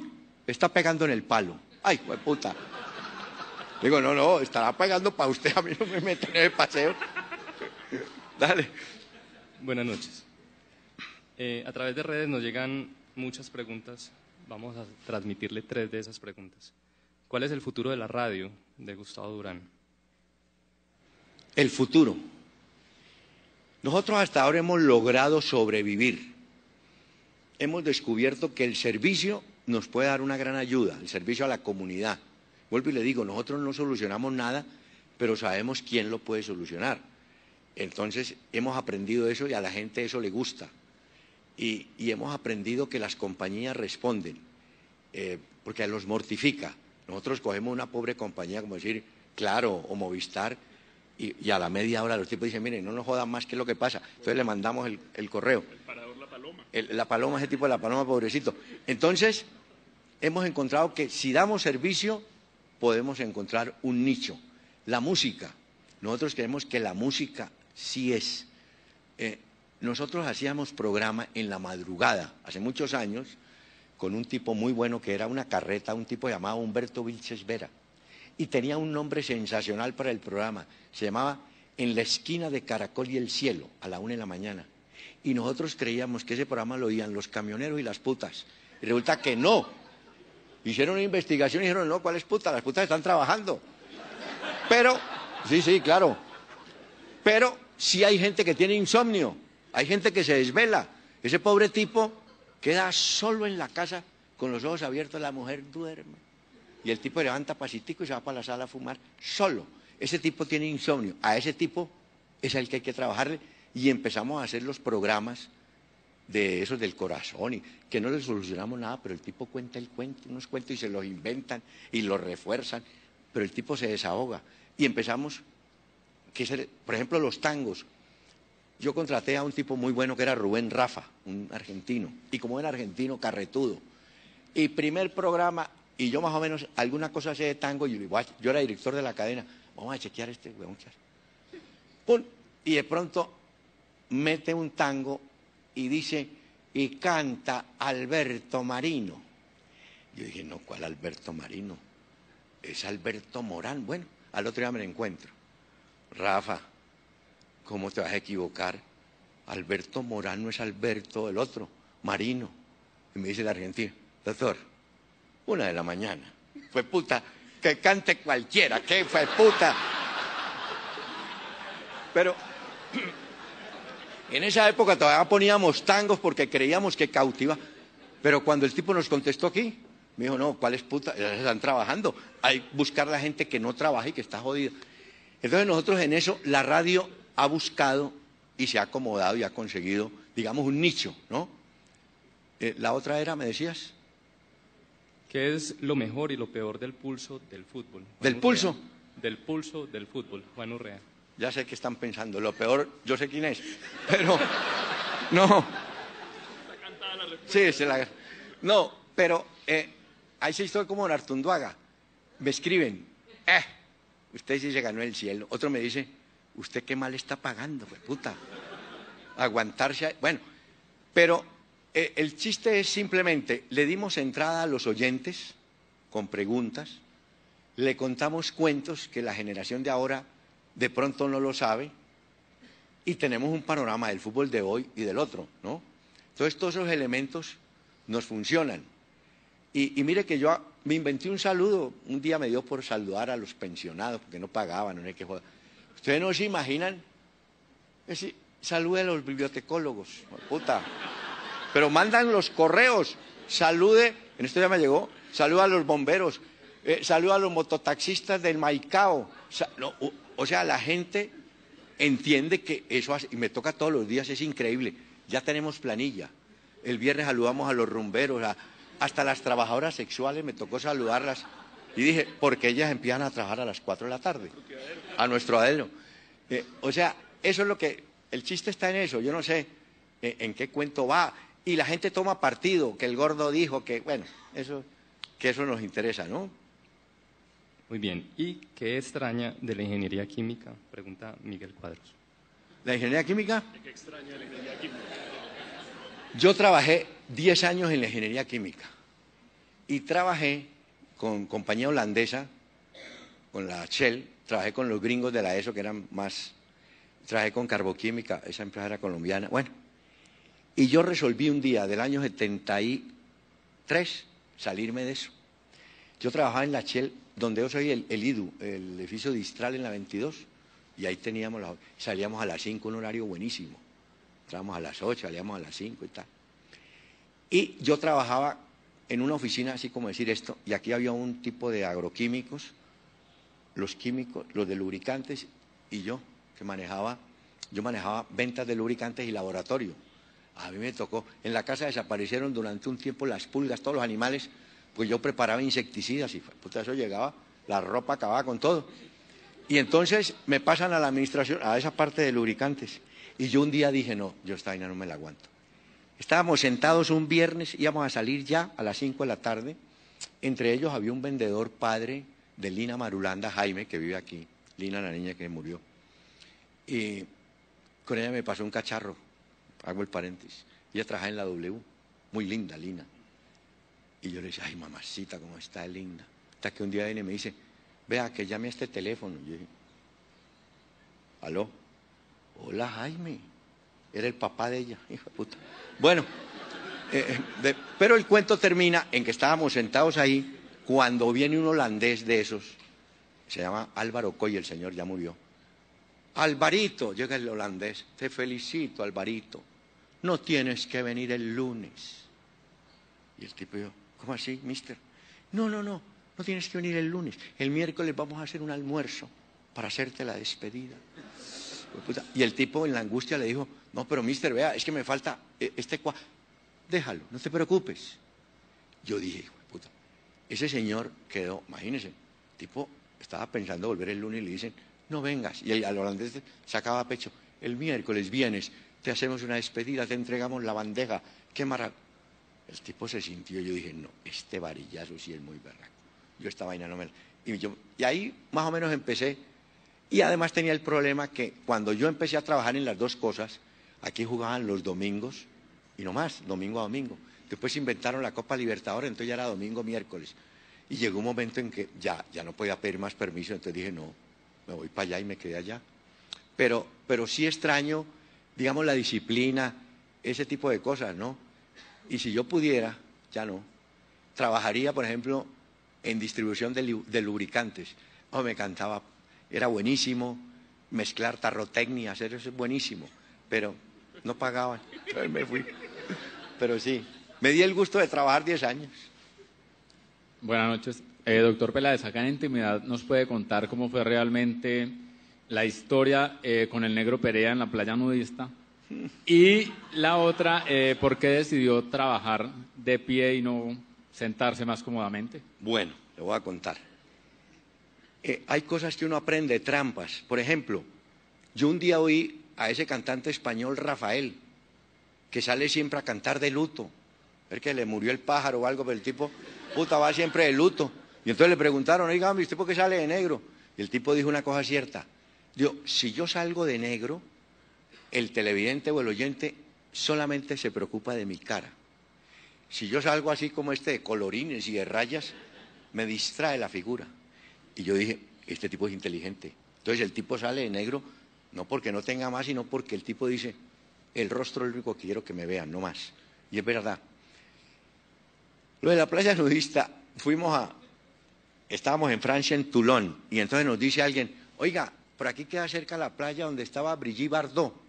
está pegando en el palo. Ay, pues puta. Digo, no, no, estará pegando para usted, a mí no me meten en el paseo. Dale. Buenas noches. Eh, a través de redes nos llegan muchas preguntas. Vamos a transmitirle tres de esas preguntas. ¿Cuál es el futuro de la radio de Gustavo Durán? El futuro. Nosotros hasta ahora hemos logrado sobrevivir hemos descubierto que el servicio nos puede dar una gran ayuda, el servicio a la comunidad. Vuelvo y le digo, nosotros no solucionamos nada, pero sabemos quién lo puede solucionar. Entonces hemos aprendido eso y a la gente eso le gusta. Y, hemos aprendido que las compañías responden, eh, porque los mortifica. Nosotros cogemos una pobre compañía, como decir, Claro o Movistar, y, a la media hora los tipos dicen, miren, no nos jodan más que lo que pasa. Entonces le mandamos el correo la paloma, ese tipo de la paloma, pobrecito. Entonces, hemos encontrado que si damos servicio, podemos encontrar un nicho. La música. Nosotros creemos que la música sí es. Eh, nosotros hacíamos programa en la madrugada, hace muchos años, con un tipo muy bueno que era una carreta, un tipo llamado Humberto Vilches Vera. Y tenía un nombre sensacional para el programa. Se llamaba En la esquina de Caracol y el Cielo, a la una de la mañana y nosotros creíamos que ese programa lo oían los camioneros y las putas. Y resulta que no. Hicieron una investigación y dijeron, no, ¿cuáles putas? Las putas están trabajando. Pero, sí, sí, claro. Pero sí hay gente que tiene insomnio, hay gente que se desvela. Ese pobre tipo queda solo en la casa con los ojos abiertos, la mujer duerme. Y el tipo levanta pasitico y se va para la sala a fumar solo. Ese tipo tiene insomnio. A ese tipo es el que hay que trabajarle y empezamos a hacer los programas de esos del corazón y que no le solucionamos nada, pero el tipo cuenta el cuento, unos cuentos y se los inventan y los refuerzan, pero el tipo se desahoga y empezamos, que por ejemplo los tangos. Yo contraté a un tipo muy bueno que era Rubén Rafa, un argentino, y como era argentino, carretudo. Y primer programa, y yo más o menos alguna cosa sé de tango, y yo era director de la cadena, vamos a chequear este huevón. Pum, y de pronto mete un tango y dice, y canta Alberto Marino. Yo dije, no, ¿cuál Alberto Marino? Es Alberto Morán. Bueno, al otro día me lo encuentro. Rafa, ¿cómo te vas a equivocar? Alberto Morán no es Alberto, el otro, Marino. Y me dice el argentino, doctor, una de la mañana. Fue puta, que cante cualquiera, que fue puta. Pero en esa época todavía poníamos tangos porque creíamos que cautiva. Pero cuando el tipo nos contestó aquí, me dijo, no, ¿cuáles putas? Están trabajando. Hay que buscar a la gente que no trabaja y que está jodida. Entonces nosotros en eso, la radio ha buscado y se ha acomodado y ha conseguido, digamos, un nicho, ¿no? Eh, la otra era, ¿me decías? ¿Qué es lo mejor y lo peor del pulso del fútbol? ¿Del pulso? Del pulso del fútbol, Juan Urrea. Ya sé que están pensando. Lo peor, yo sé quién es. Pero, no. Sí, se la... No, pero eh, ahí sí estoy como en Artunduaga. Me escriben, eh, usted sí se ganó el cielo. Otro me dice, ¿usted qué mal está pagando, puta? Aguantarse. Bueno, pero eh, el chiste es simplemente, le dimos entrada a los oyentes con preguntas, le contamos cuentos que la generación de ahora de pronto no lo sabe, y tenemos un panorama del fútbol de hoy y del otro, ¿no? Entonces todos esos elementos nos funcionan. Y, mire que yo me inventé un saludo, un día me dio por saludar a los pensionados, porque no pagaban, no hay que joder. Ustedes no se imaginan, ese, salude a los bibliotecólogos, puta. Pero mandan los correos, salude, en esto ya me llegó, saluda a los bomberos, eh, a los mototaxistas del Maicao. O, sea, la gente entiende que eso, y me toca todos los días, es increíble. Ya tenemos planilla. El viernes saludamos a los rumberos, hasta las trabajadoras sexuales me tocó saludarlas. Y dije, porque ellas empiezan a trabajar a las 4 de la tarde, a nuestro adeno. Eh, o sea, eso es lo que, el chiste está en eso. Yo no sé eh, en qué cuento va. Y la gente toma partido, que el gordo dijo que, bueno, eso, que eso nos interesa, ¿no? Muy bien. ¿Y qué extraña de la ingeniería química? Pregunta Miguel Cuadros. ¿La ingeniería química? ¿Qué extraña la ingeniería química? Yo trabajé 10 años en la ingeniería química y trabajé con compañía holandesa, con la Shell, trabajé con los gringos de la ESO que eran más, trabajé con Carboquímica, esa empresa era colombiana, bueno, y yo resolví un día del año 73 salirme de eso. Yo trabajaba en la Shell, donde yo soy el, IDU, el edificio distral en la 22, y ahí teníamos, la, salíamos a las 5, un horario buenísimo. Entrábamos a las 8, salíamos a las 5 y tal. Y yo trabajaba en una oficina, así como decir esto, y aquí había un tipo de agroquímicos, los químicos, los de lubricantes, y yo, que manejaba, yo manejaba ventas de lubricantes y laboratorio. A mí me tocó, en la casa desaparecieron durante un tiempo las pulgas, todos los animales, pues yo preparaba insecticidas y puta, eso llegaba, la ropa acababa con todo. Y entonces me pasan a la administración, a esa parte de lubricantes. Y yo un día dije, no, yo esta vaina no me la aguanto. Estábamos sentados un viernes, íbamos a salir ya a las 5 de la tarde. Entre ellos había un vendedor padre de Lina Marulanda, Jaime, que vive aquí. Lina, la niña que murió. Y con ella me pasó un cacharro, hago el paréntesis. Ella trabaja en la W, muy linda, Lina. Y yo le decía, ay, mamacita, cómo está linda. Hasta que un día viene y me dice, vea, que llame a este teléfono. yo dije, aló, hola Jaime, era el papá de ella, hijo de puta. Bueno, eh, eh, pero el cuento termina en que estábamos sentados ahí cuando viene un holandés de esos, se llama Álvaro Coy, el señor ya murió. Alvarito, llega el holandés, te felicito, Alvarito, no tienes que venir el lunes. Y el tipo yo, ¿cómo así, mister? No, no, no, no tienes que venir el lunes. El miércoles vamos a hacer un almuerzo para hacerte la despedida. Y el tipo en la angustia le dijo, no, pero mister, vea, es que me falta eh, este cuadro. Déjalo, no te preocupes. Yo dije, puta, ese señor quedó, imagínese, el tipo estaba pensando volver el lunes y le dicen, no vengas. Y al holandés sacaba pecho, el miércoles vienes, te hacemos una despedida, te entregamos la bandeja, qué maravilla. El tipo se sintió, yo dije, no, este varillazo sí es muy berraco. Yo esta vaina no me... Y, y ahí más o menos empecé. Y además tenía el problema que cuando yo empecé a trabajar en las dos cosas, aquí jugaban los domingos y no más, domingo a domingo. Después inventaron la Copa Libertadores, entonces ya era domingo, miércoles. Y llegó un momento en que ya, ya no podía pedir más permiso, entonces dije, no, me voy para allá y me quedé allá. Pero, pero sí extraño, digamos, la disciplina, ese tipo de cosas, ¿no? Y si yo pudiera, ya no, trabajaría, por ejemplo, en distribución de, lubricantes. Oh, me encantaba, era buenísimo, mezclar tarrotecnia, hacer eso es buenísimo, pero no pagaban, entonces me fui. Pero sí, me di el gusto de trabajar 10 años. Buenas noches. Eh, doctor Peláez, acá en Intimidad nos puede contar cómo fue realmente la historia eh, con el negro Perea en la playa nudista. Y la otra, eh, ¿por qué decidió trabajar de pie y no sentarse más cómodamente? Bueno, le voy a contar. hay cosas que uno aprende, trampas. Por ejemplo, yo un día oí a ese cantante español Rafael, que sale siempre a cantar de luto. ver que le murió el pájaro o algo, pero el tipo, puta, va siempre de luto. Y entonces le preguntaron, oiga, ¿usted por qué sale de negro? Y el tipo dijo una cosa cierta. Dijo, si yo salgo de negro, el televidente o el oyente solamente se preocupa de mi cara. Si yo salgo así como este de colorines y de rayas, me distrae la figura. Y yo dije, este tipo es inteligente. Entonces el tipo sale de negro No porque no tenga más, sino porque el tipo dice, el rostro es lo único que quiero que me vean, no más. Y es verdad. Lo de la playa nudista, fuimos a, estábamos en Francia, en Toulon, y entonces nos dice alguien, oiga, por aquí queda cerca la playa donde estaba Brigitte Bardot,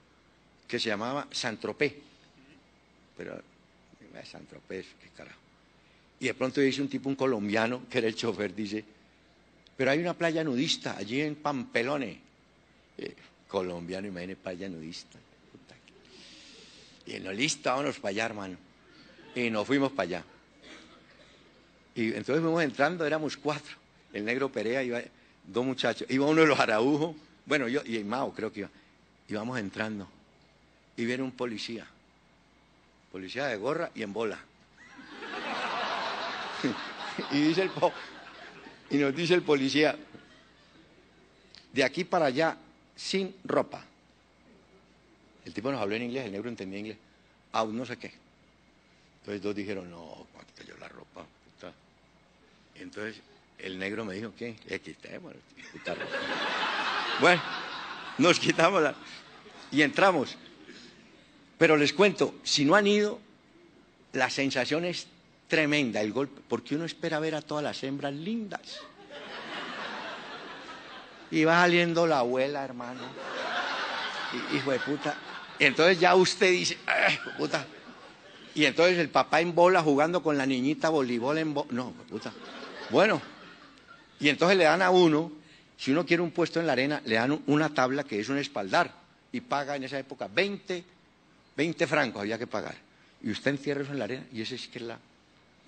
que se llamaba Saint-Tropez. Pero, eh, Saint-Tropez, qué carajo. Y de pronto dice un tipo, un colombiano, que era el chofer, dice, pero hay una playa nudista allí en Pampelone. Eh, colombiano, imagínese, playa nudista. Y no, listo, vámonos para allá, hermano. Y nos fuimos para allá. Y entonces fuimos entrando, éramos cuatro. El negro Perea iba, dos muchachos. Iba uno de los araujos, bueno, yo y Mao creo que iba. Íbamos entrando. Y viene un policía. Policía de gorra y en bola. y dice el po y nos dice el policía, de aquí para allá, sin ropa. El tipo nos habló en inglés, el negro entendía inglés. Aún no sé qué. Entonces dos dijeron, no, cuánto yo la ropa. Entonces el negro me dijo, ¿qué? Le quitemos. bueno, nos quitamos la... y entramos. Pero les cuento, si no han ido, la sensación es tremenda, el golpe, porque uno espera ver a todas las hembras lindas. Y va saliendo la abuela, hermano. hijo de puta. Entonces ya usted dice, hijo de puta. Y entonces el papá en bola jugando con la niñita voleibol en bola. No, puta. Bueno, y entonces le dan a uno, si uno quiere un puesto en la arena, le dan una tabla que es un espaldar y paga en esa época 20, 20 francos había que pagar. Y usted encierra eso en la arena y ese es que es la...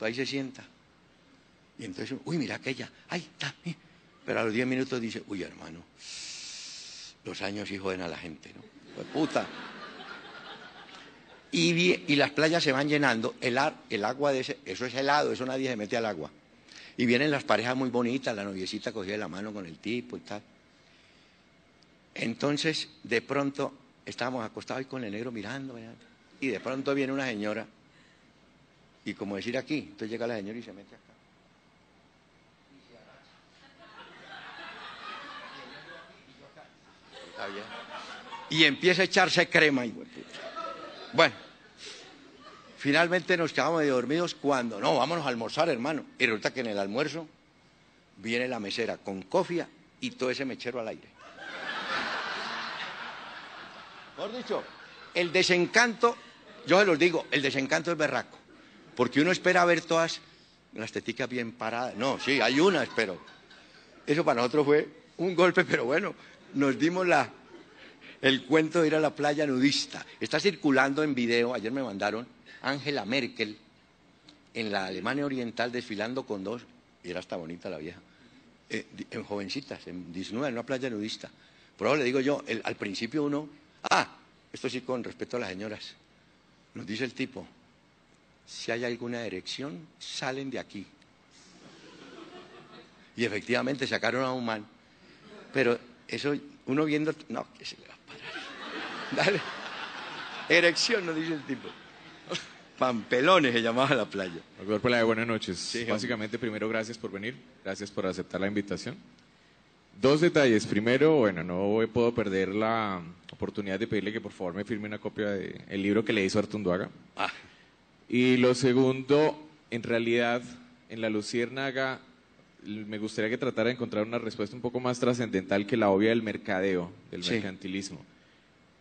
Ahí se sienta. Y entonces, uy, mira aquella, ay, está. Pero a los 10 minutos dice, uy, hermano, los años sí joden a la gente, ¿no? Pues puta. Y, y las playas se van llenando, el, el agua de ese, eso es helado, eso nadie se mete al agua. Y vienen las parejas muy bonitas, la noviecita cogía la mano con el tipo y tal. Entonces, de pronto, estábamos acostados ahí con el negro mirando, y de pronto viene una señora, y como decir aquí, entonces llega la señora y se mete acá. Y empieza a echarse crema. Y bueno, Finalmente nos quedamos medio dormidos cuando, no, vámonos a almorzar, hermano. Y resulta que en el almuerzo viene la mesera con cofia y todo ese mechero al aire. Por dicho, el desencanto, yo se los digo, el desencanto es berraco. Porque uno espera ver todas las teticas bien paradas. No, sí, hay una, pero eso para nosotros fue un golpe, pero bueno, nos dimos la, el cuento de ir a la playa nudista. Está circulando en video, ayer me mandaron, Angela Merkel en la Alemania Oriental desfilando con dos, y era hasta bonita la vieja, eh, en jovencitas, en desnuda, en una playa nudista. Por eso le digo yo, al principio uno, ah, esto sí con respecto a las señoras, nos dice el tipo, si hay alguna erección, salen de aquí. Y efectivamente sacaron a un man. Pero eso, uno viendo, no, que se le va a parar. Dale. Erección, nos dice el tipo. Pampelones se llamaba la playa. Doctor buenas noches. Básicamente, primero, gracias por venir, gracias por aceptar la invitación. Dos detalles. Primero, bueno, no puedo perder la oportunidad de pedirle que por favor me firme una copia del libro que le hizo Artunduaga. Ah. Y lo segundo, en realidad, en la Luciérnaga me gustaría que tratara de encontrar una respuesta un poco más trascendental que la obvia del mercadeo, del mercantilismo.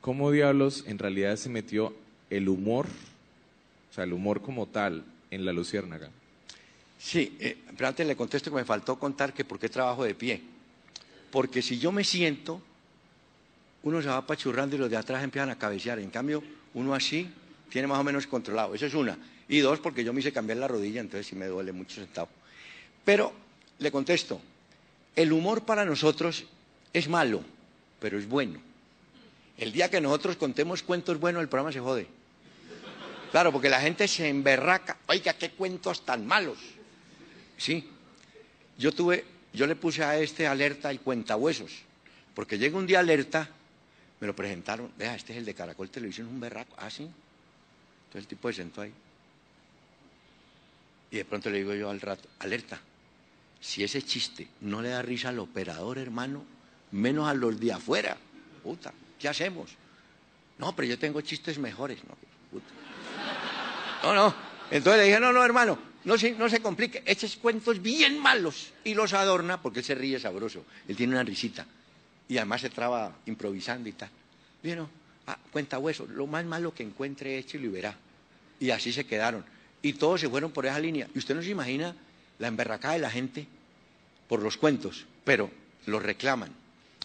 ¿Cómo diablos en realidad se metió el humor o sea, el humor como tal en la luciérnaga. Sí, eh, pero antes le contesto que me faltó contar que por qué trabajo de pie. Porque si yo me siento, uno se va apachurrando y los de atrás empiezan a cabecear. En cambio, uno así tiene más o menos controlado. Eso es una. Y dos, porque yo me hice cambiar la rodilla, entonces sí me duele mucho sentado. Pero le contesto, el humor para nosotros es malo, pero es bueno. El día que nosotros contemos cuentos buenos, el programa se jode. Claro, porque la gente se emberraca. Oiga, qué cuentos tan malos. Sí. Yo tuve, yo le puse a este alerta y cuentahuesos. Porque llega un día alerta, me lo presentaron. Vea, este es el de Caracol Televisión, un berraco. Ah, sí. Entonces el tipo se sentó ahí. Y de pronto le digo yo al rato, alerta. Si ese chiste no le da risa al operador, hermano, menos a los de afuera. Puta. ¿qué hacemos? No, pero yo tengo chistes mejores. No, puta. no, no. Entonces le dije, no, no, hermano, no se, no se complique, eches cuentos bien malos y los adorna porque él se ríe sabroso, él tiene una risita y además se traba improvisando y tal. Bueno, ah, cuenta hueso, lo más malo que encuentre hecho y lo verá. Y así se quedaron. Y todos se fueron por esa línea. Y usted no se imagina la emberracada de la gente por los cuentos, pero los reclaman.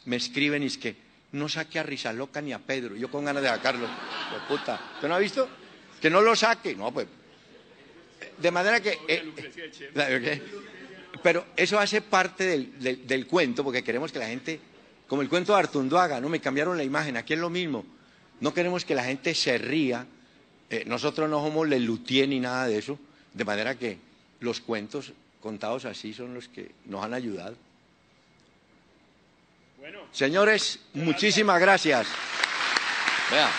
Me escriben y es que no saque a Rizaloca ni a Pedro. Yo con ganas de sacarlo. Puta. ¿Usted no ha visto? Que no lo saque. No, pues. De manera que. eh, pero eso hace parte del, del- del cuento, porque queremos que la gente, como el cuento de Artunduaga, no me cambiaron la imagen, aquí es lo mismo. No queremos que la gente se ría. Eh, nosotros no somos Lelutier ni nada de eso, de manera que los cuentos contados así son los que nos han ayudado. Señores, muchísimas gracias. Vea.